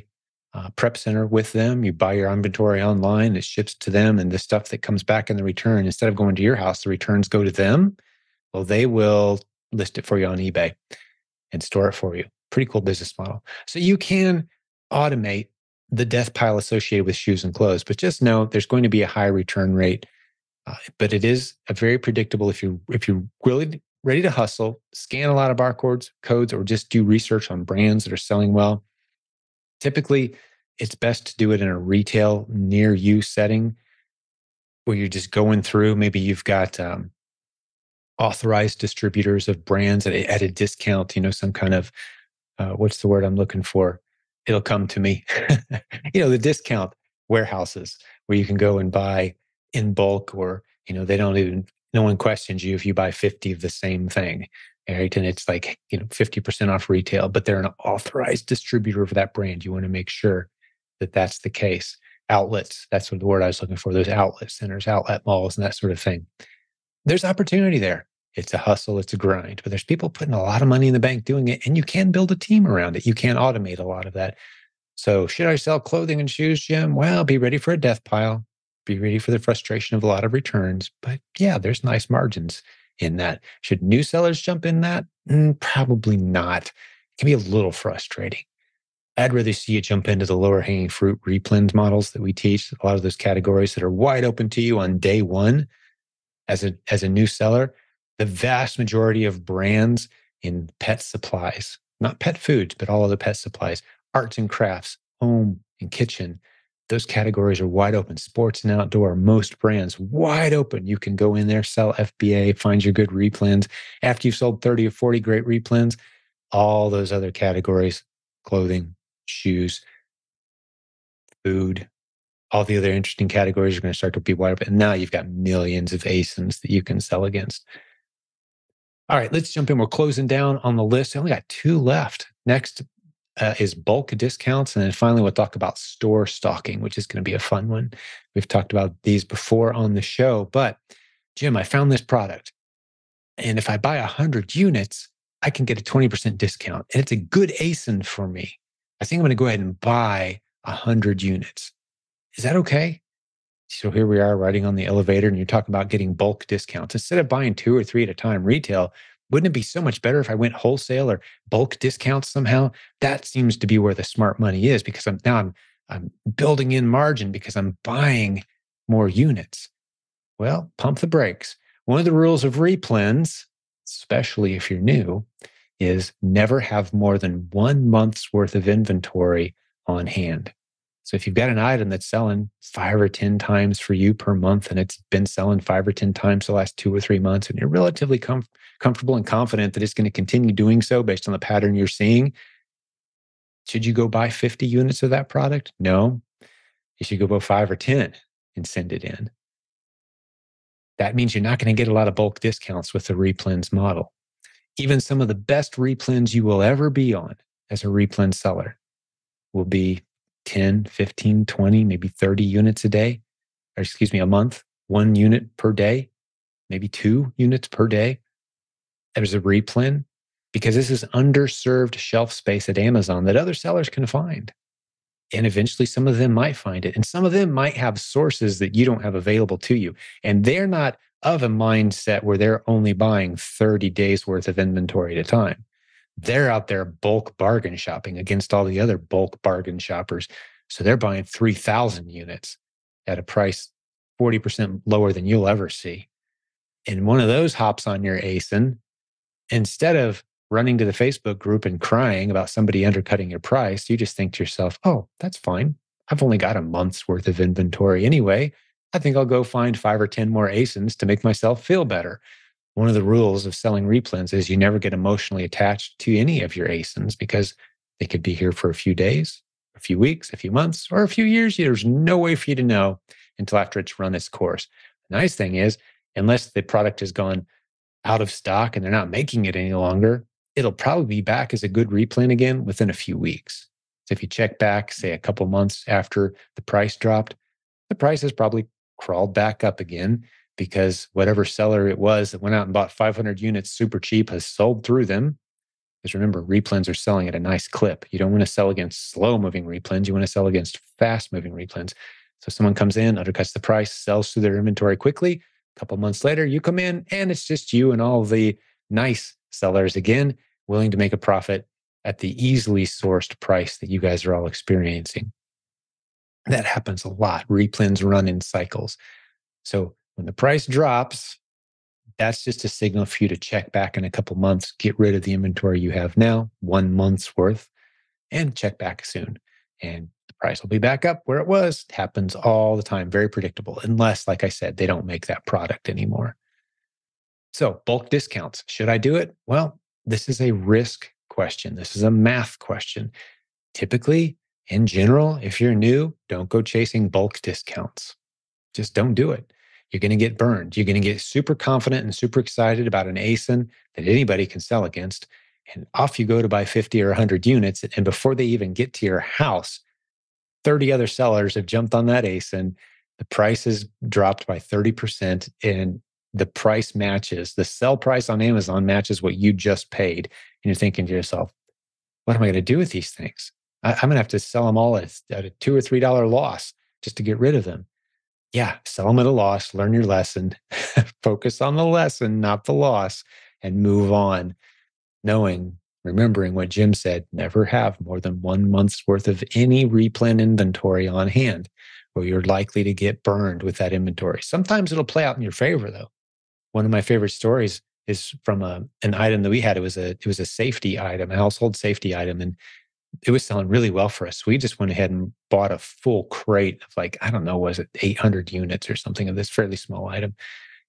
uh, prep center with them, you buy your inventory online, it ships to them, and the stuff that comes back in the return, instead of going to your house, the returns go to them. Well, they will list it for you on eBay and store it for you. Pretty cool business model. So you can automate the death pile associated with shoes and clothes. But just know there's going to be a high return rate. Uh, but it is a very predictable if you if you're really ready to hustle, scan a lot of barcodes, codes, or just do research on brands that are selling well. Typically, it's best to do it in a retail near you setting where you're just going through. Maybe you've got um, authorized distributors of brands at a, at a discount. You know, some kind of uh, what's the word I'm looking for? it'll come to me. you know, the discount warehouses where you can go and buy in bulk or, you know, they don't even, no one questions you if you buy 50 of the same thing. Right. And it's like, you know, 50% off retail, but they're an authorized distributor of that brand. You want to make sure that that's the case. Outlets, that's what the word I was looking for, those outlet centers, outlet malls, and that sort of thing. There's opportunity there. It's a hustle, it's a grind, but there's people putting a lot of money in the bank doing it, and you can build a team around it. You can automate a lot of that. So, should I sell clothing and shoes, Jim? Well, be ready for a death pile, be ready for the frustration of a lot of returns. But yeah, there's nice margins in that. Should new sellers jump in that? Mm, probably not. It can be a little frustrating. I'd rather see you jump into the lower hanging fruit replens models that we teach, a lot of those categories that are wide open to you on day one as a, as a new seller the vast majority of brands in pet supplies, not pet foods, but all of the pet supplies, arts and crafts, home and kitchen, those categories are wide open. Sports and outdoor, most brands wide open. You can go in there, sell FBA, find your good replens. After you've sold 30 or 40 great replens, all those other categories, clothing, shoes, food, all the other interesting categories are going to start to be wide open. And now you've got millions of ASINs that you can sell against. All right, let's jump in. We're closing down on the list. I only got two left. Next uh, is bulk discounts. And then finally, we'll talk about store stalking, which is going to be a fun one. We've talked about these before on the show. But Jim, I found this product. And if I buy 100 units, I can get a 20% discount. And it's a good ASIN for me. I think I'm going to go ahead and buy 100 units. Is that okay? So here we are riding on the elevator, and you're talking about getting bulk discounts. Instead of buying two or three at a time retail, wouldn't it be so much better if I went wholesale or bulk discounts somehow? That seems to be where the smart money is because I'm now I'm, I'm building in margin because I'm buying more units. Well, pump the brakes. One of the rules of replens, especially if you're new, is never have more than one month's worth of inventory on hand. So if you've got an item that's selling five or 10 times for you per month, and it's been selling five or 10 times the last two or three months, and you're relatively com- comfortable and confident that it's going to continue doing so based on the pattern you're seeing, should you go buy 50 units of that product? No. You should go buy five or 10 and send it in. That means you're not going to get a lot of bulk discounts with the replens model. Even some of the best replens you will ever be on as a replen seller will be 10, 15, 20, maybe 30 units a day, or excuse me, a month, one unit per day, maybe two units per day. There's a replen because this is underserved shelf space at Amazon that other sellers can find. And eventually, some of them might find it. And some of them might have sources that you don't have available to you. And they're not of a mindset where they're only buying 30 days worth of inventory at a time they're out there bulk bargain shopping against all the other bulk bargain shoppers. So they're buying 3,000 units at a price 40% lower than you'll ever see. And one of those hops on your ASIN, instead of running to the Facebook group and crying about somebody undercutting your price, you just think to yourself, oh, that's fine. I've only got a month's worth of inventory anyway. I think I'll go find five or 10 more ASINs to make myself feel better. One of the rules of selling replens is you never get emotionally attached to any of your ASINs because they could be here for a few days, a few weeks, a few months, or a few years. There's no way for you to know until after it's run its course. The nice thing is, unless the product has gone out of stock and they're not making it any longer, it'll probably be back as a good replen again within a few weeks. So if you check back, say a couple months after the price dropped, the price has probably crawled back up again because whatever seller it was that went out and bought 500 units super cheap has sold through them. Because remember, replens are selling at a nice clip. You don't want to sell against slow moving replens. You want to sell against fast moving replens. So someone comes in, undercuts the price, sells through their inventory quickly. A couple months later, you come in and it's just you and all the nice sellers again, willing to make a profit at the easily sourced price that you guys are all experiencing. That happens a lot. Replens run in cycles. So when the price drops, that's just a signal for you to check back in a couple months, get rid of the inventory you have now, one month's worth, and check back soon. And price will be back up where it was. It happens all the time, very predictable, unless, like I said, they don't make that product anymore. So, bulk discounts, should I do it? Well, this is a risk question. This is a math question. Typically, in general, if you're new, don't go chasing bulk discounts. Just don't do it. You're going to get burned. You're going to get super confident and super excited about an ASIN that anybody can sell against. And off you go to buy 50 or 100 units. And before they even get to your house, 30 other sellers have jumped on that ASIN. The price has dropped by 30%. And the price matches, the sell price on Amazon matches what you just paid. And you're thinking to yourself, what am I going to do with these things? I, am going to have to sell them all at, at a two or three dollar loss just to get rid of them. Yeah, sell them at a loss, learn your lesson, focus on the lesson, not the loss, and move on, knowing, remembering what Jim said never have more than one month's worth of any replen inventory on hand, or you're likely to get burned with that inventory. Sometimes it'll play out in your favor, though. One of my favorite stories is from a, an item that we had. It was a it was a safety item, a household safety item, and it was selling really well for us. We just went ahead and bought a full crate of like, I don't know, was it 800 units or something of this fairly small item.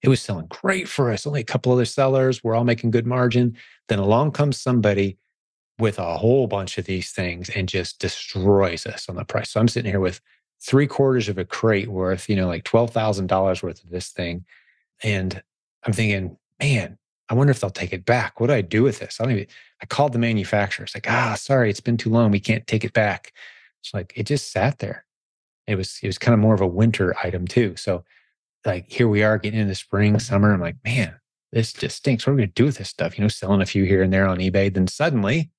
It was selling great for us. Only a couple other sellers. We're all making good margin. Then along comes somebody with a whole bunch of these things and just destroys us on the price. So I'm sitting here with three quarters of a crate worth, you know, like $12,000 worth of this thing. And I'm thinking, man, I wonder if they'll take it back. What do I do with this? I don't even, I called the manufacturer. It's like, ah, sorry, it's been too long. We can't take it back. It's like, it just sat there. It was, it was kind of more of a winter item too. So like here we are getting into spring, summer. I'm like, man, this just stinks. What are we going to do with this stuff? You know, selling a few here and there on eBay. Then suddenly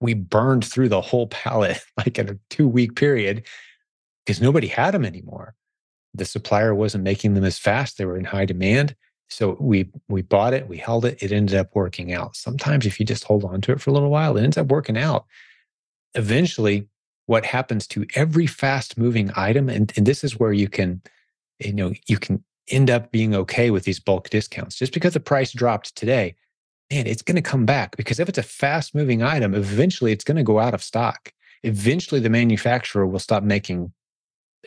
we burned through the whole pallet like in a two week period because nobody had them anymore. The supplier wasn't making them as fast. They were in high demand. So we we bought it, we held it, it ended up working out. Sometimes if you just hold on to it for a little while, it ends up working out. Eventually, what happens to every fast moving item, and, and this is where you can, you know, you can end up being okay with these bulk discounts. Just because the price dropped today, man, it's going to come back because if it's a fast moving item, eventually it's going to go out of stock. Eventually, the manufacturer will stop making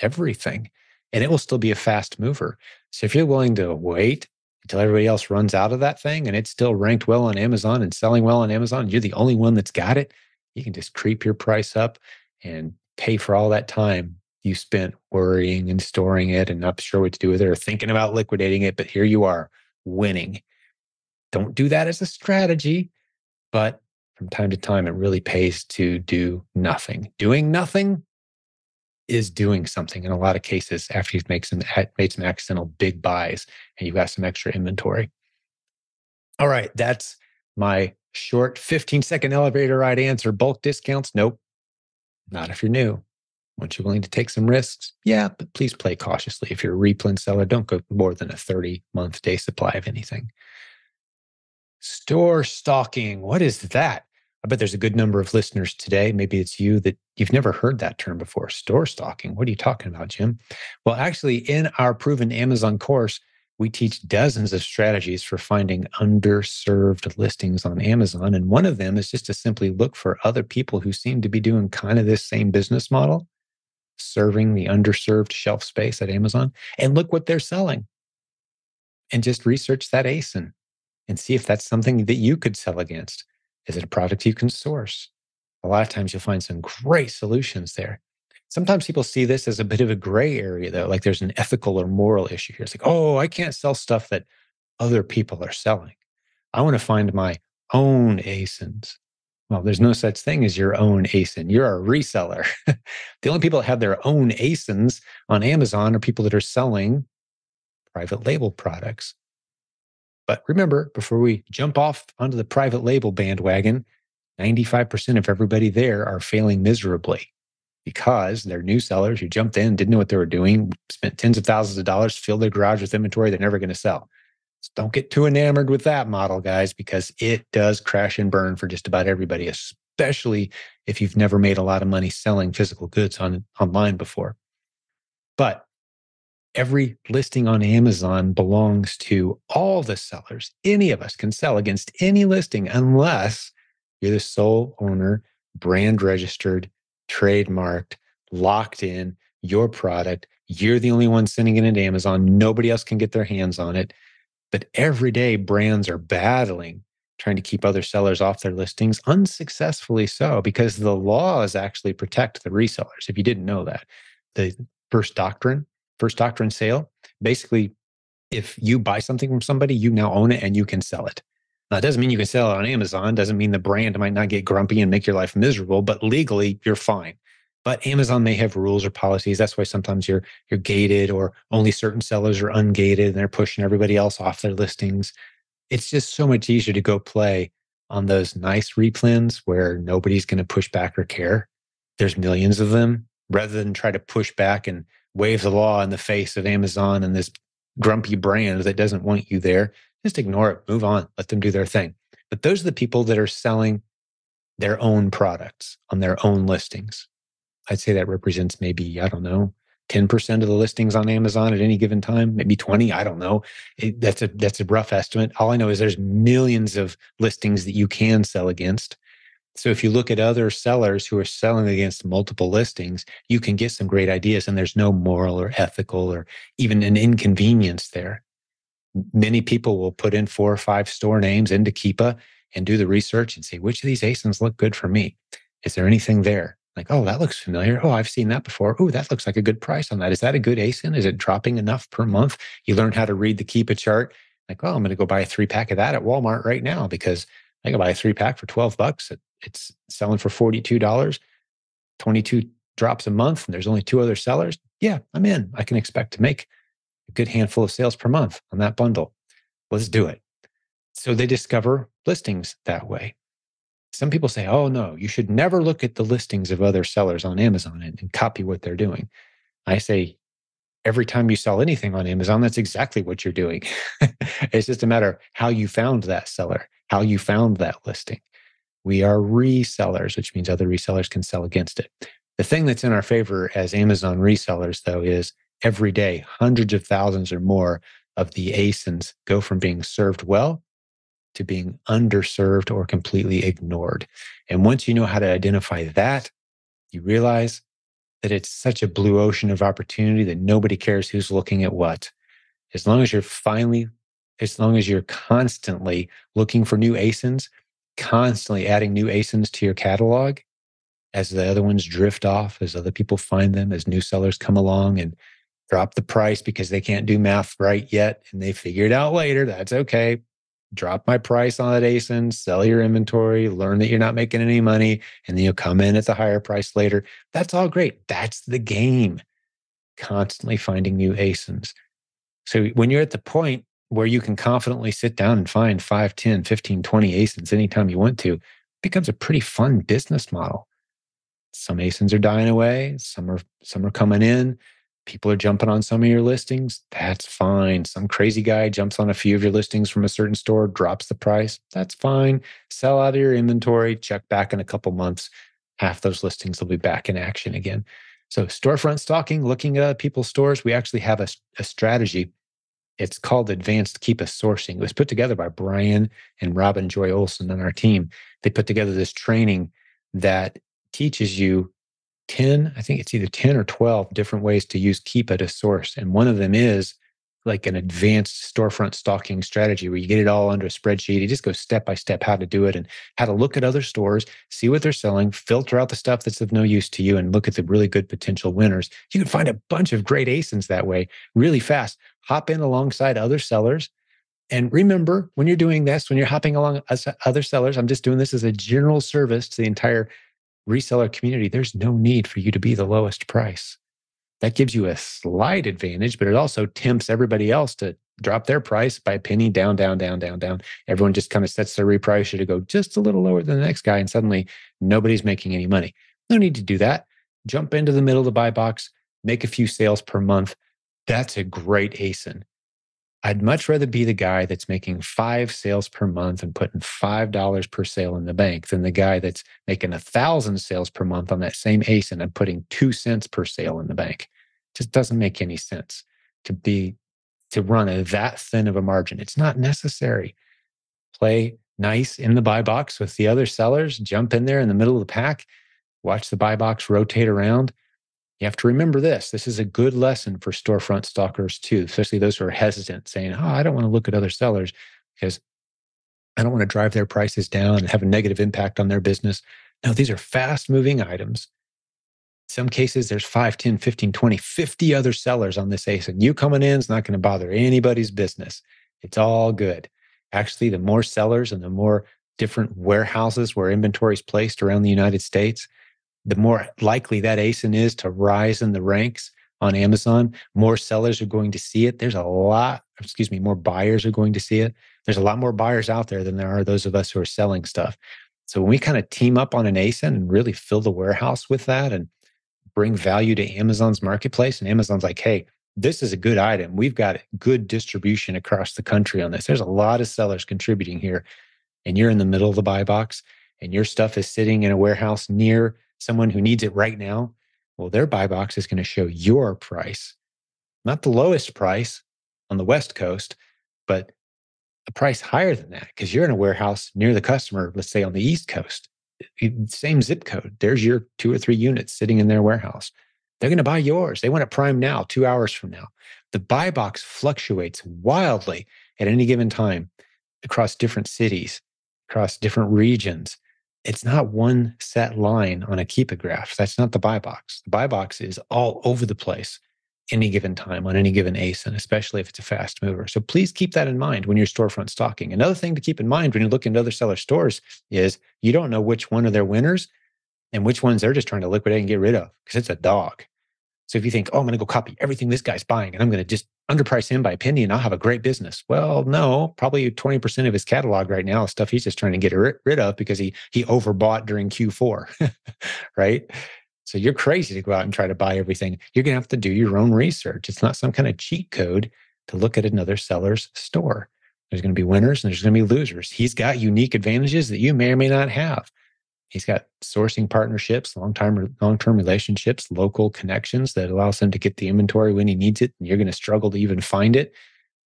everything and it will still be a fast mover. So if you're willing to wait until everybody else runs out of that thing and it's still ranked well on Amazon and selling well on Amazon, you're the only one that's got it, you can just creep your price up and pay for all that time you spent worrying and storing it and not sure what to do with it or thinking about liquidating it. But here you are winning. Don't do that as a strategy, but from time to time, it really pays to do nothing. Doing nothing is doing something in a lot of cases after you've made some, made some accidental big buys and you've got some extra inventory. All right, that's my short 15 second elevator ride answer. Bulk discounts? Nope. Not if you're new. Once you're willing to take some risks, yeah, but please play cautiously. If you're a replen seller, don't go more than a 30 month day supply of anything. Store stalking. What is that? I bet there's a good number of listeners today. Maybe it's you that you've never heard that term before store stalking. What are you talking about, Jim? Well, actually, in our proven Amazon course, we teach dozens of strategies for finding underserved listings on Amazon. And one of them is just to simply look for other people who seem to be doing kind of this same business model serving the underserved shelf space at Amazon and look what they're selling. And just research that ASIN and see if that's something that you could sell against. Is it a product you can source? A lot of times you'll find some great solutions there. Sometimes people see this as a bit of a gray area, though, like there's an ethical or moral issue here. It's like, oh, I can't sell stuff that other people are selling. I want to find my own ASINs. Well, there's no such thing as your own ASIN. You're a reseller. the only people that have their own ASINs on Amazon are people that are selling private label products. But remember, before we jump off onto the private label bandwagon, 95% of everybody there are failing miserably because they're new sellers who jumped in, didn't know what they were doing, spent tens of thousands of dollars, filled their garage with inventory they're never going to sell. Don't get too enamored with that model, guys, because it does crash and burn for just about everybody, especially if you've never made a lot of money selling physical goods on online before. But every listing on Amazon belongs to all the sellers. Any of us can sell against any listing unless you're the sole owner, brand registered, trademarked, locked in, your product. You're the only one sending it into Amazon. Nobody else can get their hands on it. But every day, brands are battling, trying to keep other sellers off their listings, unsuccessfully so, because the laws actually protect the resellers. If you didn't know that, the first doctrine, first doctrine sale, basically, if you buy something from somebody, you now own it and you can sell it. Now, it doesn't mean you can sell it on Amazon, doesn't mean the brand might not get grumpy and make your life miserable, but legally, you're fine. But Amazon may have rules or policies. That's why sometimes you're you're gated or only certain sellers are ungated and they're pushing everybody else off their listings. It's just so much easier to go play on those nice replens where nobody's going to push back or care. There's millions of them rather than try to push back and wave the law in the face of Amazon and this grumpy brand that doesn't want you there. Just ignore it, move on, let them do their thing. But those are the people that are selling their own products on their own listings. I'd say that represents maybe, I don't know, 10% of the listings on Amazon at any given time, maybe 20, I don't know. It, that's a that's a rough estimate. All I know is there's millions of listings that you can sell against. So if you look at other sellers who are selling against multiple listings, you can get some great ideas and there's no moral or ethical or even an inconvenience there. Many people will put in four or five store names into Keepa and do the research and say, which of these ASINs look good for me? Is there anything there? Like, oh, that looks familiar. Oh, I've seen that before. Oh, that looks like a good price on that. Is that a good ASIN? Is it dropping enough per month? You learn how to read the Keepa chart. Like, oh, I'm going to go buy a three pack of that at Walmart right now because I can buy a three pack for 12 bucks. It's selling for $42, 22 drops a month, and there's only two other sellers. Yeah, I'm in. I can expect to make a good handful of sales per month on that bundle. Let's do it. So they discover listings that way some people say, oh, no, you should never look at the listings of other sellers on Amazon and, and, copy what they're doing. I say, every time you sell anything on Amazon, that's exactly what you're doing. it's just a matter of how you found that seller, how you found that listing. We are resellers, which means other resellers can sell against it. The thing that's in our favor as Amazon resellers, though, is every day, hundreds of thousands or more of the ASINs go from being served well to being underserved or completely ignored. And once you know how to identify that, you realize that it's such a blue ocean of opportunity that nobody cares who's looking at what. As long as you're finally, as long as you're constantly looking for new ASINs, constantly adding new ASINs to your catalog, as the other ones drift off, as other people find them, as new sellers come along and drop the price because they can't do math right yet and they figure it out later. That's okay drop my price on that ASIN, sell your inventory, learn that you're not making any money, and then you'll come in at the higher price later. That's all great. That's the game. Constantly finding new ASINs. So when you're at the point where you can confidently sit down and find 5, 10, 15, 20 ASINs anytime you want to, becomes a pretty fun business model. Some ASINs are dying away, some are some are coming in people are jumping on some of your listings, that's fine. Some crazy guy jumps on a few of your listings from a certain store, drops the price, that's fine. Sell out of your inventory, check back in a couple months. Half those listings will be back in action again. So, storefront stalking, looking at people's stores, we actually have a, a strategy. It's called Advanced Keep Keepa Sourcing. It was put together by Brian and Robin Joy Olson on our team. They put together this training that teaches you 10, I think it's either 10 or 12 different ways to use Keepa to source. And one of them is like an advanced storefront stalking strategy where you get it all under a spreadsheet. You just go step by step how to do it and how to look at other stores, see what they're selling, filter out the stuff that's of no use to you, and look at the really good potential winners. You can find a bunch of great ASINs that way really fast. Hop in alongside other sellers. And remember, when you're doing this, when you're hopping along as other sellers, I'm just doing this as a general service to the entire reseller community. There's no need for you to be the lowest price that gives you a slight advantage, but it also tempts everybody else to drop their price by a penny down, down, down, down, down. Everyone just kind of sets their reprice to go just a little lower than the next guy, and suddenly nobody's making any money. No need to do that. Jump into the middle of the buy box, make a few sales per month. That's a great ASIN. I'd much rather be the guy that's making five sales per month and putting $5 per sale in the bank than the guy that's making a thousand sales per month on that same ASIN and putting two cents per sale in the bank. It just doesn't make any sense to be to run a that thin of a margin. It's not necessary. Play nice in the buy box with the other sellers, jump in there in the middle of the pack, watch the buy box rotate around you have to remember this. This is a good lesson for storefront stalkers too, especially those who are hesitant, saying, Oh, I don't want to look at other sellers because I don't want to drive their prices down and have a negative impact on their business. No, these are fast moving items. In some cases, there's 5, 10, 15, 20, 50 other sellers on this ASIN. You coming in is not going to bother anybody's business. It's all good. Actually, the more sellers and the more different warehouses where inventory is placed around the United States, the more likely that ASIN is to rise in the ranks on Amazon. More sellers are going to see it. There's a lot, excuse me, more buyers are going to see it. There's a lot more buyers out there than there are those of us who are selling stuff. So when we kind of team up on an ASIN and really fill the warehouse with that and bring value to Amazon's marketplace, and Amazon's like, hey, this is a good item. We've got good distribution across the country on this. There's a lot of sellers contributing here. And you're in the middle of the buy box and your stuff is sitting in a warehouse near someone who needs it right now, well, their buy box is going to show your price, not the lowest price on the West Coast, but a price higher than that because you're in a warehouse near the customer, let's say on the East Coast. Eh, eh, same zip code. There's your two or three units sitting in their warehouse. They're going to buy yours. They want it prime now, two hours from now. The buy box fluctuates wildly at any given time across different cities, across different regions it's not one set line on a Keepa graph. That's not the buy box. The buy box is all over the place any given time on any given ASIN, especially if it's a fast mover. So please keep that in mind when you're storefront stalking. Another thing to keep in mind when you look into other seller stores is you don't know which one are their winners and which ones they're just trying to liquidate and get rid of because it's a dog. So if you think, oh, I'm going to go copy everything this guy's buying and I'm going to just underprice him by and I'll have a great business. Well, no, probably 20% of his catalog right now is stuff he's just trying to get rid of because he he overbought during Q4, right? So you're crazy to go out and try to buy everything. You're going to have to do your own research. It's not some kind of cheat code to look at another seller's store. There's going to be winners and there's going to be losers. He's got unique advantages that you may or may not have. He's got sourcing partnerships, long-term long-term relationships, local connections that allows him to get the inventory when he needs it. And you're going to struggle to even find it.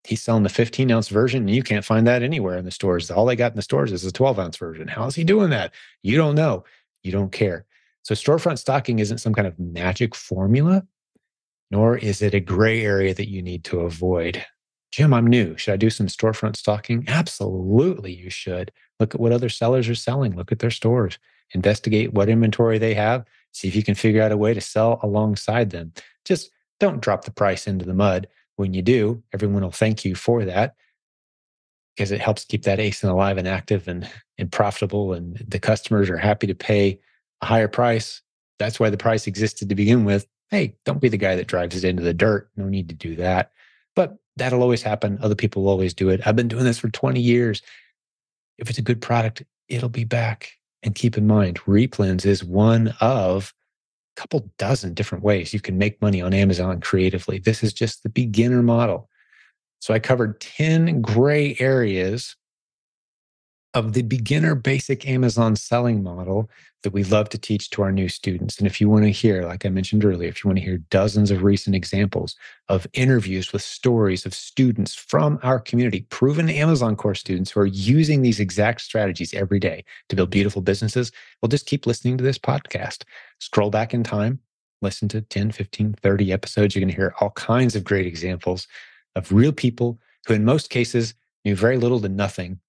He's selling the 15 ounce version, and you can't find that anywhere in the stores. All they got in the stores is a 12 ounce version. How is he doing that? You don't know. You don't care. So storefront stalking isn't some kind of magic formula, nor is it a gray area that you need to avoid. Jim, I'm new. Should I do some storefront stalking? Absolutely, you should. Look at what other sellers are selling. Look at their stores. Investigate what inventory they have. See if you can figure out a way to sell alongside them. Just don't drop the price into the mud. When you do, everyone will thank you for that because it helps keep that ASIN alive and active and, and profitable. And the customers are happy to pay a higher price. That's why the price existed to begin with. Hey, don't be the guy that drives it into the dirt. No need to do that. But that'll always happen. Other people will always do it. I've been doing this for 20 years. If it's a good product, it'll be back. And keep in mind, Replens is one of a couple dozen different ways you can make money on Amazon creatively. This is just the beginner model. So I covered 10 gray areas of the beginner basic Amazon selling model that we love to teach to our new students. And if you want to hear, like I mentioned earlier, if you want to hear dozens of recent examples of interviews with stories of students from our community, proven Amazon course students who are using these exact strategies every day to build beautiful businesses, well, just keep listening to this podcast. Scroll back in time, listen to 10, 15, 30 episodes. You're going to hear all kinds of great examples of real people who, in most cases, knew very little to nothing.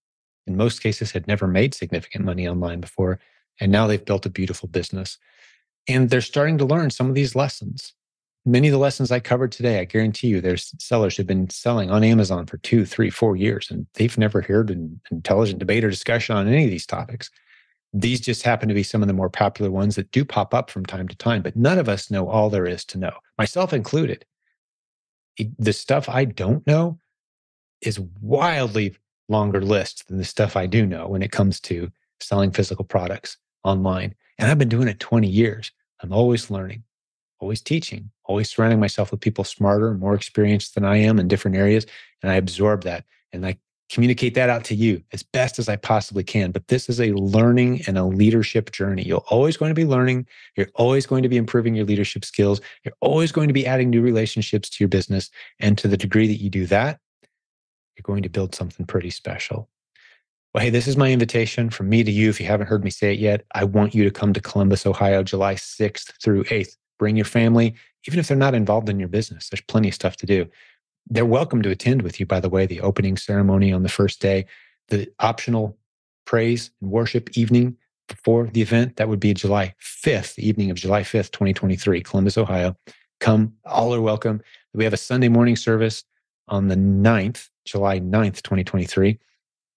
In most cases, had never made significant money online before and now they've built a beautiful business. And they're starting to learn some of these lessons. Many of the lessons I covered today, I guarantee you, there's sellers who've been selling on Amazon for two, three, four years, and they've never heard an intelligent debate or discussion on any of these topics. These just happen to be some of the more popular ones that do pop up from time to time, but none of us know all there is to know, myself included. The stuff I don't know is wildly longer list than the stuff I do know when it comes to selling physical products online. And I've been doing it 20 years. I'm always learning, always teaching, always surrounding myself with people smarter more experienced than I am in different areas. And I absorb that and I communicate that out to you as best as I possibly can. But this is a learning and a leadership journey. You're always going to be learning. You're always going to be improving your leadership skills. You're always going to be adding new relationships to your business. And to the degree that you do that, you're going to build something pretty special. Well, hey, this is my invitation from me to you. If you haven't heard me say it yet, I want you to come to Columbus, Ohio, July 6th through 8th. Bring your family, even if they're not involved in your business. There's plenty of stuff to do. They're welcome to attend with you, by the way, the opening ceremony on the first day, the optional praise and worship evening before the event. That would be July 5th, the evening of July 5th, 2023, Columbus, Ohio. Come, all are welcome. We have a Sunday morning service on the 9th, July 9th, 2023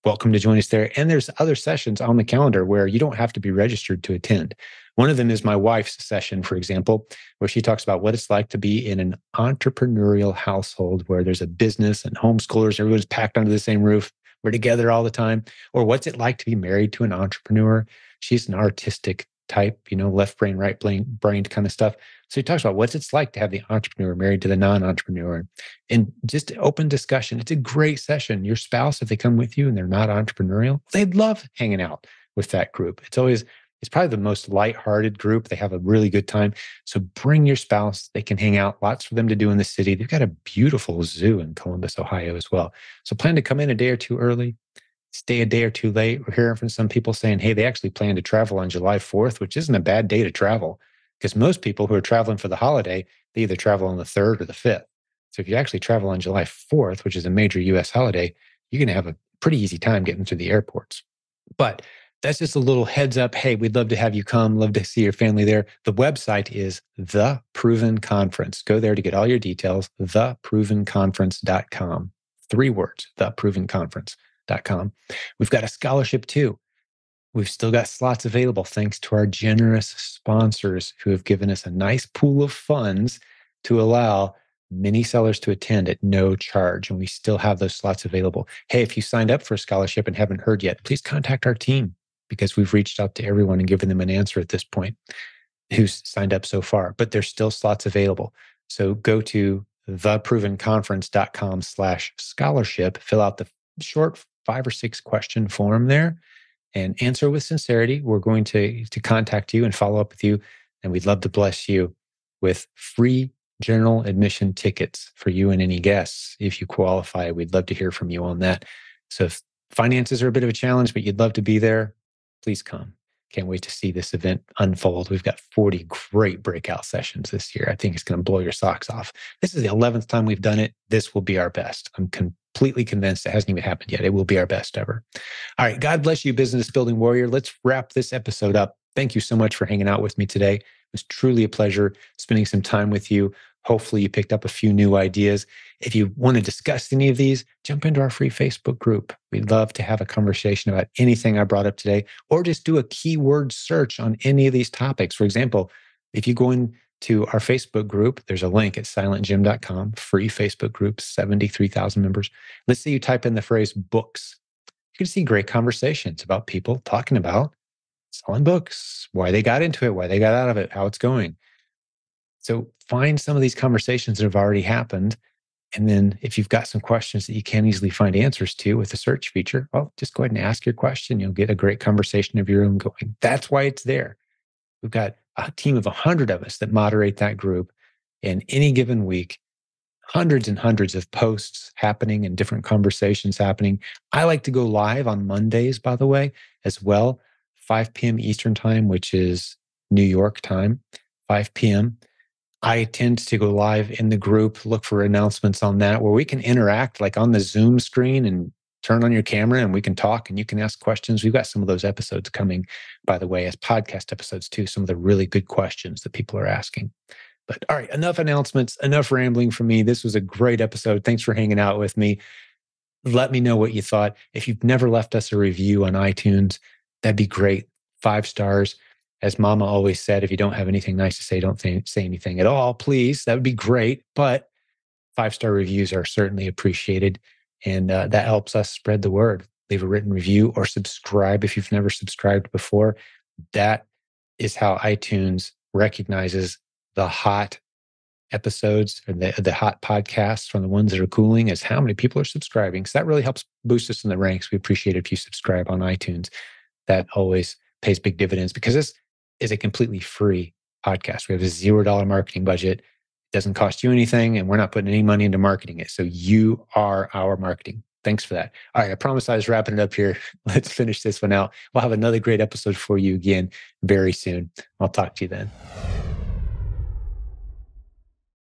welcome to join us there. And there's other sessions on the calendar where you don't have to be registered to attend. One of them is my wife's session, for example, where she talks about what it's like to be in an entrepreneurial household where there's a business and homeschoolers, everyone's packed under the same roof. We're together all the time. Or what's it like to be married to an entrepreneur? She's an artistic type, you know, left brain, right brain, brain kind of stuff. So he talks about what's it's like to have the entrepreneur married to the non-entrepreneur and just open discussion. It's a great session. Your spouse, if they come with you and they're not entrepreneurial, they'd love hanging out with that group. It's always it's probably the most light-hearted group. They have a really good time. So bring your spouse. They can hang out. Lots for them to do in the city. They've got a beautiful zoo in Columbus, Ohio as well. So plan to come in a day or two early, stay a day or two late. We're hearing from some people saying, hey, they actually plan to travel on July 4th, which isn't a bad day to travel because most people who are traveling for the holiday, they either travel on the 3rd or the 5th. So if you actually travel on July 4th, which is a major US holiday, you're going to have a pretty easy time getting to the airports. But that's just a little heads up. Hey, we'd love to have you come. Love to see your family there. The website is The Proven Conference. Go there to get all your details. TheProvenConference.com. Three words, TheProvenConference com. We've got a scholarship too. We've still got slots available thanks to our generous sponsors who have given us a nice pool of funds to allow many sellers to attend at no charge. And we still have those slots available. Hey, if you signed up for a scholarship and haven't heard yet, please contact our team because we've reached out to everyone and given them an answer at this point who's signed up so far, but there's still slots available. So go to theprovenconference.com slash scholarship, fill out the short five or six question form there and answer with sincerity. We're going to, to contact you and follow up with you. And we'd love to bless you with free general admission tickets for you and any guests. If you qualify, we'd love to hear from you on that. So if finances are a bit of a challenge, but you'd love to be there, please come. Can't wait to see this event unfold. We've got 40 great breakout sessions this year. I think it's going to blow your socks off. This is the 11th time we've done it. This will be our best. I'm completely convinced it hasn't even happened yet. It will be our best ever. All right. God bless you, business building warrior. Let's wrap this episode up. Thank you so much for hanging out with me today. It was truly a pleasure spending some time with you. Hopefully, you picked up a few new ideas. If you want to discuss any of these, jump into our free Facebook group. We'd love to have a conversation about anything I brought up today, or just do a keyword search on any of these topics. For example, if you go in to our Facebook group. There's a link at silentjim.com, free Facebook group, 73,000 members. Let's say you type in the phrase books. You can see great conversations about people talking about selling books, why they got into it, why they got out of it, how it's going. So find some of these conversations that have already happened And then if you've got some questions that you can't easily find answers to with the search feature, well, just go ahead and ask your question. You'll get a great conversation of your own going. That's why it's there. We've got a team of 100 of us that moderate that group. In any given week, hundreds and hundreds of posts happening and different conversations happening. I like to go live on Mondays, by the way, as well, 5 p.m. Eastern time, which is New York time, 5 p.m. I tend to go live in the group, look for announcements on that where we can interact like on the Zoom screen and turn on your camera and we can talk and you can ask questions. We've got some of those episodes coming, by the way, as podcast episodes too, some of the really good questions that people are asking. But all right, enough announcements, enough rambling from me. This was a great episode. Thanks for hanging out with me. Let me know what you thought. If you've never left us a review on iTunes, that'd be great. Five stars. As Mama always said, if you don't have anything nice to say, don't th- say anything at all, please. That would be great. But five star reviews are certainly appreciated. And uh, that helps us spread the word. Leave a written review or subscribe if you've never subscribed before. That is how iTunes recognizes the hot episodes and the, the hot podcasts from the ones that are cooling is how many people are subscribing. So that really helps boost us in the ranks. We appreciate if you subscribe on iTunes. That always pays big dividends because this is a completely free podcast. We have a zero dollar marketing budget. Doesn't cost you anything, and we're not putting any money into marketing it. So you are our marketing. Thanks for that. All right, I promise I was wrapping it up here. Let's finish this one out. We'll have another great episode for you again very soon. I'll talk to you then.